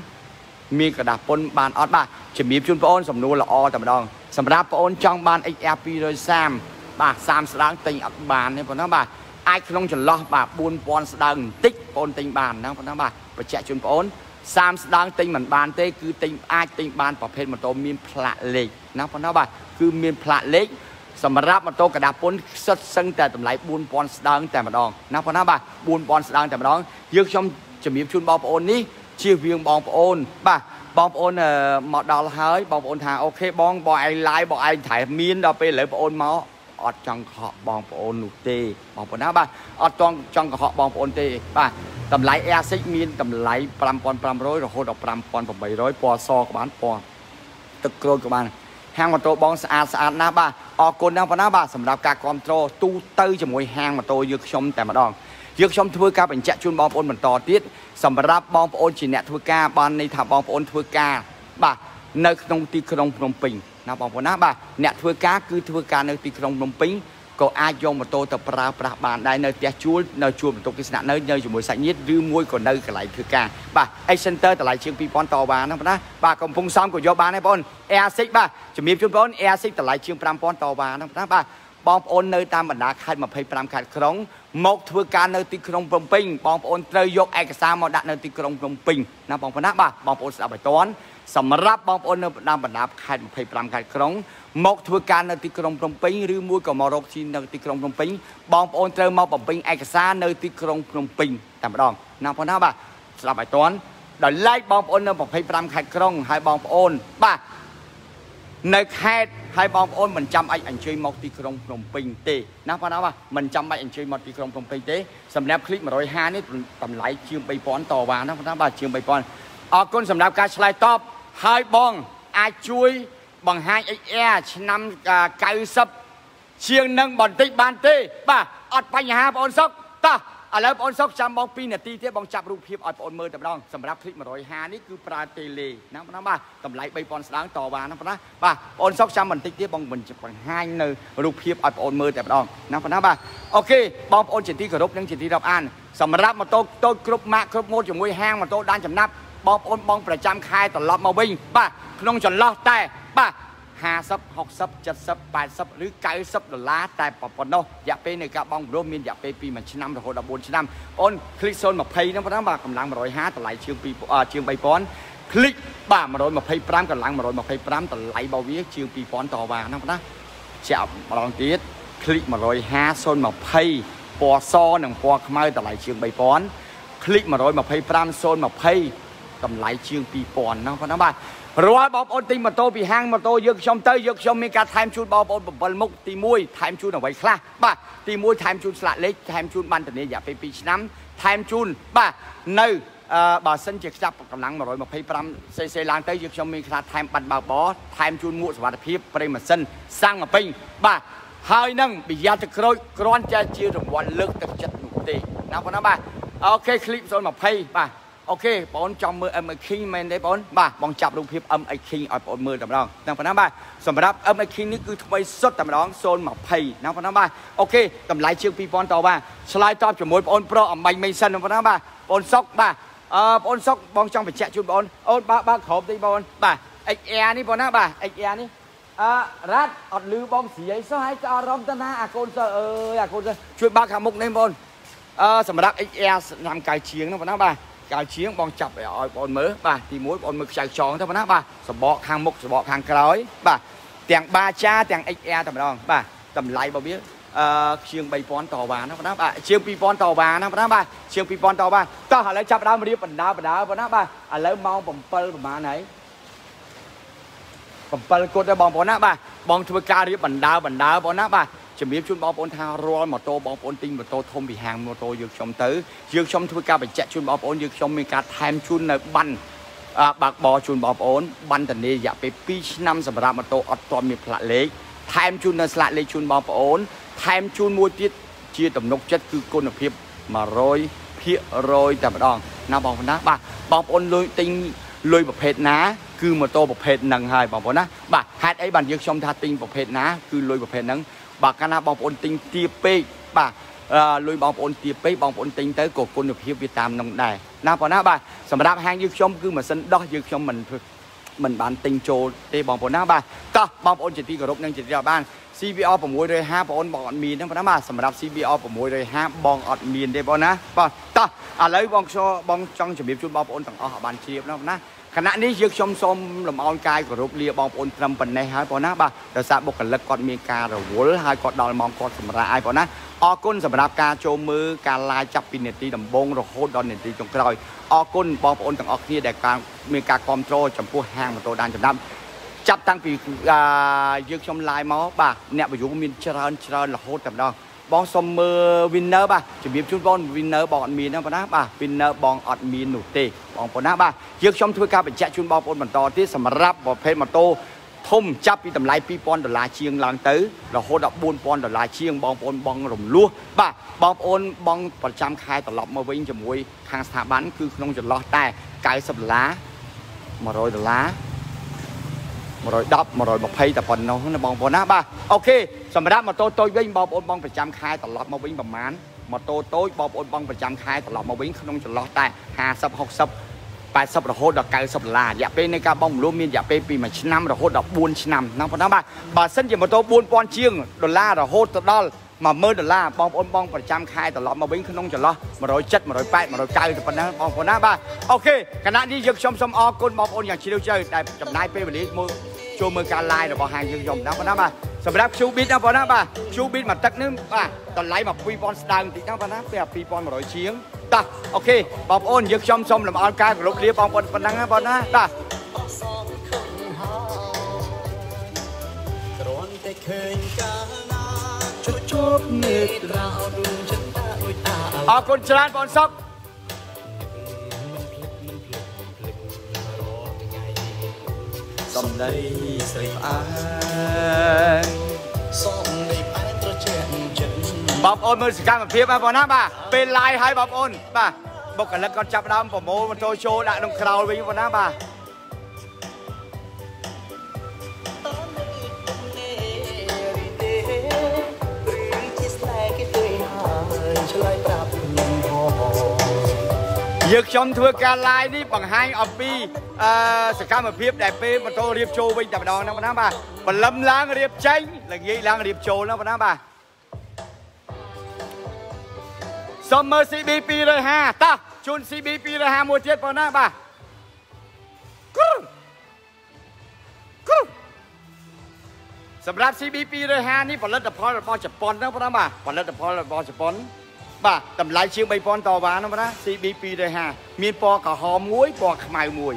230មានกระดาษពុនបានអត់បាទជំរាបជូនបងអូនសំណួរល្អតែម្ដងសម្រាប់បងអូនចង់បាន XR 230 បាទ30ស្ដើងទិញអត់បានទេបងណាបាទអាចក្នុងចន្លោះបាទ4000ស្ដើងបន្តិចបងអូនទិញបានណាបងណាបាទបញ្ជាក់ជូនបងអូន30ស្ដើងទិញមិនបានទេគឺទិញអាចទិញបានប្រភេទម៉ូតូមានផ្លាកលេខណាបងណាបាទគឺមានផ្លាកលេខសម្រាប់ម៉ូតូកដាពុនសិតសឹងតែតម្លៃ4000ស្ដើងតែម្ដងណាបងណាបាទ4000ស្ដើងតែម្ដងយើងខ្ញុំជំរាបជូនបងប្អូននេះជៀសវាងបងប្អូនបាទបងប្អូនមកដល់ហើយបងប្អូនថាអូខេបងបងឯង live បងឯងថែមានដល់ពេលឥឡូវបងប្អូនមក អត់ចង់កុហកបងប្អូននោះទេបងប្អូនណាបាទអត់ចង់ចង់កុហកបងប្អូនទេបាទតម្លៃ Air6 មានតម្លៃ5500រហូតដល់5800ពណ៌សក៏បានពណ៌ទឹកក្រូចក៏បានហាងម៉ូតូបងស្អាតស្អាតណាស់បាទអរគុណណាស់បងណាបាទសម្រាប់ការគ្រប់គ្រងទូទៅជាមួយហាងម៉ូតូយើងខ្ញុំតែម្ដងយើងខ្ញុំធ្វើការបញ្ជាក់ជូនបងប្អូនបន្តទៀតសម្រាប់បងប្អូនជាអ្នកធ្វើការបានន័យថាបងប្អូនធ្វើការបាទនៅក្នុងទីក្រុងភ្នំពេញ ណាបងប្អូនណាបាទអ្នកធ្វើការគឺធ្វើការនៅទីក្រុងភ្នំពេញក៏អាចយកម៉ូតូទៅប្រើប្រាស់បានដែរនៅផ្ទះជួលនៅជួលបន្ទប់គេស្នាក់នៅនៅជាមួយសាច់ញាតិឬមួយក៏នៅកន្លែងធ្វើការបាទ A Center តម្លៃជាង2000តបានណាបងណាបាទកំពុងសំក៏យកបានដែរបង Air6 បាទជំរាបជូនបង Air6 តម្លៃជាង5000តបានណាបងណាបាទបងប្អូននៅតាមបណ្ដាខេត្ត25ខេត្តក្រុងមកធ្វើការនៅទីក្រុងភ្នំពេញបងប្អូនត្រូវយកឯកសារមកដាក់នៅទីក្រុងភ្នំពេញណាបងប្អូនណាបាទបងប្អូនស្ដាប់ឲ្យតន់ សម្រាប់បងប្អូននៅតាមបណ្ដាខេត្ត25ខេត្តក្រុងមកធ្វើការនៅទីក្រុងភ្នំពេញឬមួយក៏មករកស៊ីនៅទីក្រុងភ្នំពេញបងប្អូនត្រូវមកបំពេញឯកសារនៅទីក្រុងភ្នំពេញតែម្ដងណាបងប្អូនណាបាទស្ដាប់ឲ្យតន់ដល់ឡែកបងប្អូននៅ25ខេត្តក្រុងហើយបងប្អូនបាទនៅខេត្តហើយបងប្អូនមិនចាំបាច់អញ្ជើញមកទីក្រុងភ្នំពេញទេណាបងប្អូនបាទមិនចាំបាច់អញ្ជើញមកទីក្រុងភ្នំពេញទេសម្រាប់คลิป150នេះតម្លៃជាង3000តវ៉ាណាបងប្អូនបាទជាង3000 អរគុណសម្រាប់ការឆ្លើយតបហើយបងអាចជួយបង្ហាញ XR ឆ្នាំ90ជាងនឹងបន្តិចបានទេ បាទអត់បញ្ហាបងអូនសុកតោះឥឡូវបងអូនសុកចាំបង2នាទីទៀតបងចាប់រូបភាពឲ្យបងអូនមើលតែម្ដងសម្រាប់ clip 150នេះគឺប្រើតេឡេណាណាបាទតម្លៃ3000ស្ដាងតវ៉ាណាណាបាទបងអូនសុកចាំបន្តិចទៀតបងបង្ហាញនៅរូបភាពឲ្យបងអូនមើលតែម្ដងណាណាបាទអូខេបងប្អូនជាទីគោរពនិងជាទីរាប់អានសម្រាប់ម៉ូតូតូចគ្រប់ម៉ាកគ្រប់ម៉ូតជាមួយហាងម៉ូតូដានចំណាប់ បងប្អូនបងប្រចាំខែត្រឡប់មកវិញបាទក្នុងចន្លោះតែបាទ50 60 70 80ឬ90ដុល្លារតែប៉ុណ្ណោះរយៈពេលនៃការបងប្រុសមានរយៈពេលពី1ឆ្នាំរហូតដល់4ឆ្នាំបង click 020ហ្នឹងប៉ុណ្ណាបាទកម្លាំង150តម្លៃជាង2ជាង3000 click បាទ125កម្លាំង125តម្លៃរបស់វាជាង2000តវ៉ាហ្នឹងប៉ុណ្ណាជាម្ដងទៀត click 150 020ពណ៌សនិងពណ៌ខ្មៅតម្លៃជាង3000 click 125 020 តម្លៃជាង2000ហ្នឹងប៉ុណ្ណឹងបាទរាល់បងប្អូនទិញម៉ូតូពីហាងម៉ូតូយើងខ្ញុំទៅយើងខ្ញុំមានការថែមជូនបងប្អូន7មុខទី1ថែមជូនអ្វីខ្លះបាទទី1ថែមជូនស្លាកលេខថែមជូនបានធានារយៈពេល2ឆ្នាំថែមជូនបាទនៅបើសិនជាខ្ចប់កម្លាំង 125cc ឡើងទៅយើងខ្ញុំមានខ្លាថែមបាត់បើបថែមជូនមួកសុវត្ថិភាពប្រេងម៉ាស៊ីនសាំងពេញបាទហើយនឹងប្រយ័ត្នទៅក្រូចគ្រាន់តែជារង្វាន់លើកទឹកចិត្តនោះទេណាប៉ុណ្ណាបាទអូខេឃ្លីប020បាទ អូខេបងចង់មើល MX King មែនទេបងបាទបងចាប់រូបភាព MX King ឲ្យបងមើលតែម្ដងទាំងប៉ុណ្ណាបាទសម្រាប់ MX King នេះគឺថ្មីសុទ្ធតែម្ដង020ណាប៉ុណ្ណាបាទអូខេតម្លៃជាង2000តបាទឆ្លើយតបជាមួយបងប្រុសអំបញ្ញមេសិនប៉ុណ្ណាបាទបងសុកបាទអឺបងសុកបងចង់បញ្ជាក់ជូនបងអូនបើបើក្រោបតិចបងបាទ XR នេះបងណាបាទ XR នេះអឺរ៉ាត់អត់លឺបងស្រីអីសោះហើយក៏អារម្មណ៍ទៅណាអាកូនសិស្សអើយអាកូនសិស្សជួយបើកខាងមុខនេះបងអឺសម្រាប់ XR ឆ្នាំកៅជាងហ្នឹងបងណាបាទ កៅជាងបងចាប់ឲ្យបងមើលបាទទី1បងមើលខ្ចៅខ្ចងទៅបងណាបាទសបកខាងមុខសបកខាងក្រោយបាទទាំងបាចាទាំង XR តែម្ដងបាទតម្លៃរបស់វាអឺជាង3000តវ៉ាណាបងណាបាទជាង2000តវ៉ាណាបងណាបាទជាង2000តវ៉ាតោះឥឡូវចាប់ដើមរៀបបណ្ដាបណ្ដាបងណាបាទឥឡូវម៉ោង7ប្រហែលហើយ7គត់ដែរបងប្អូនណាបាទបងធ្វើការរៀបបណ្ដាបណ្ដាបងណាបាទ ជំរាបជូនបងប្អូនថារាល់ម៉ូតូបងប្អូនទិញម៉ូតូធំពីហាងម៉ូតូយើងខ្ញុំទៅយើងខ្ញុំធ្វើការបញ្ជាក់ជូនបងប្អូនយើងខ្ញុំមានការថែមជូននៅប័ណ្ណបើកបរជូនបងប្អូនប័ណ្ណធានារយៈពេល2ឆ្នាំសម្រាប់ម៉ូតូអត់ទាន់មានផ្លាកលេខថែមជូននៅស្លាកលេខជូនបងប្អូន ថែមជូនមួយទៀតជាទំនុកចិត្តគឺគុណភាព100ភាគរយតែម្ដងណាបងប្អូនណាបាទបងប្អូនលុយទិញលុយប្រភេទណា គឺម៉ូតូប្រភេទហ្នឹងហើយបងប្អូនណាបាទហេតុអីបានយើងខ្ញុំថាទិញប្រភេទណាគឺលុយប្រភេទហ្នឹង បាទកាលណាបងប្អូនទិញទាបពេកបាទលុយបងប្អូនទាបពេកបងប្អូនទិញទៅក៏គុណភាពវាតាមនឹងដែរណាបងណាបាទសម្រាប់ហាងយើងខ្ញុំគឺម៉ាស៊ីនដោះយើងខ្ញុំមិនមិនបានទិញចូលទេបងប្អូនណាបាទតោះបងប្អូនជាទីគោរពនិងជាទីបាន CBR 650បងអូនបងអត់មានទេបងណាបាទសម្រាប់ CBR 650បងអត់មានទេបងណាបាទតោះឥឡូវបងខ្យល់បងចង់ជម្រាបជូនបងប្អូនទាំងអស់ឲ្យបានជ្រាបណាបងណា ខណៈនេះយើងខ្ញុំសូមលំអោនកាយគោរពលាបងប្អូនត្រឹមប៉ុណ្ណេះហើយបងណាបាទដោយសារបុគ្គលិកគាត់មានការរវល់ហើយគាត់ដល់ម៉ោងគាត់សម្រាប់ឲ្យបងណាអរគុណសម្រាប់ការចូលមើលការ live ចាប់ពីនាទីដំបូងរហូតដល់នាទីចុងក្រោយអរគុណបងប្អូនទាំងអស់គ្នាដែលការមានការគ្រប់គ្រងចំពោះហាងម៉ូតូដានចំណាប់ចាប់តាំងពីយើងខ្ញុំ live មកបាទអ្នក view មានច្រើនច្រើនរហូតតែម្ដង បងសុំមើល winner បាទជំរាបជូនបង winner បងអត់មានណាបងណាបាទ winner បងអត់មាននោះទេបងប្អូនណាបាទយើងខ្ញុំធ្វើការបញ្ជាក់ជូនបងប្អូនបន្តទៀតសម្រាប់ប្រភេទម៉ូតូធំចាប់ពីតម្លៃ2000ដុល្លារជាងឡើងទៅរហូតដល់4000ដុល្លារជាងបងប្អូនបងរំលោះបាទបងប្អូនបងប្រចាំខែត្រឡប់មកវិញជាមួយខាងស្ថាប័នគឺក្នុងចន្លោះតែ90ដុល្លារ100ដុល្លារ 110 120តែប៉ុណ្ណោះណាបងប្អូនណាបាទអូខេសម្រាប់ម៉ូតូតូចវិញបងប្អូនបងប្រចាំខែត្រឡប់មកវិញប្រហែលម៉ូតូតូចបងប្អូនបងប្រចាំខែត្រឡប់មកវិញក្នុងចន្លោះតែ50 60 80រហូតដល់90ដុល្លាររយៈពេលនៃការបងមលុំមានរយៈពេលពី1ឆ្នាំរហូតដល់4ឆ្នាំណាបងប្អូនបាទបើសិនជាម៉ូតូ4000ជាងដុល្លាររហូតទៅដល់10000ដុល្លារបងប្អូនបងប្រចាំខែត្រឡប់មកវិញក្នុងចន្លោះ170 180 190ទៅប៉ុណ្ណឹងបងប្អូនណាបាទអូខេគណៈនេះយើងខ្ញុំសូមអរគុណបងប្អូនយ៉ាងជ្រាលជ្រៅដែលចំណាយពេលវេលាមួយ ចូលមើលការ live របស់ហាងយើងខ្ញុំណាបងណាបាទសម្រាប់ Q Beat ណាបងណាបាទ Q Beat មួយទឹកនេះបាទតម្លៃមក2000ស្ដើងបន្តិចណាបងណាពេល2100ជាងតោះអូខេបងប្អូនយើងខ្ញុំសូមលំអរការគោរពលាបងប្អូនប៉ុណ្ណឹងណាបងណាតោះគ្រាន់តែឃើញកាលណាជួបជួបមេត្រាដួងចិត្តដូចអាអរគុណច្រើនបងសុក សំដីស្រីផ្អែមសំដីផ្អែមត្រជាក់ចិត្តបងប្អូនមើលសកម្មភាពណាបងណាបាទពេល live ហើយបងប្អូនបាទបុគ្គលិកគាត់ចាប់ដើមប្រមូលម៉ូតូចូលដាក់ក្នុងក្រោលវិញបងណាបាទឆ្លើយប្រាប់ខ្ញុំផង យើងខ្ញុំធ្វើការ live នេះបង្ហាញអំពីអឺសកម្មភាពដែលពេលម៉ូតូរៀបចូលវិញតែម្ដងហ្នឹងបងណាបាទបលឹមឡើងរៀបចេញល្ងាចឡើងរៀបចូលហ្នឹងបងណាបាទសុំមើល CB 250តោះជូន CB 250មួយទៀតបងណាបាទគ្រូគ្រូសម្រាប់ CB 250នេះផលិតផលរបស់ជប៉ុនណាបងណាបាទផលិតផលរបស់ជប៉ុន បាទតម្លៃជាង3000តវ៉ាណាបងណា CB 250មានពណ៌ក្រហមមួយពណ៌ខ្មៅមួយ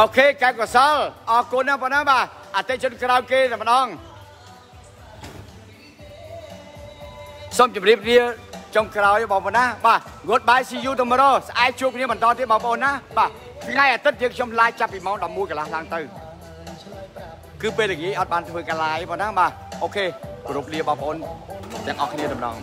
អូខេកែបកសលអរគុណណាបងណាបាទអតិជនក្រោយគេតែម្ដង សូមជម្រាបលាចុងក្រោយបងប្អូនណាបាទ Goodbye see you tomorrow ស្អែកជួបគ្នាបន្តទៀតបងប្អូនណាបាទថ្ងៃអាទិត្យយើងខ្ញុំ live ចាប់ពីម៉ោង11កន្លះឡើងទៅគឺពេលល្ងាចអត់បានធ្វើការ live បងណាបាទអូខេគោរពលាបងប្អូនទាំងអស់គ្នាតែម្ដង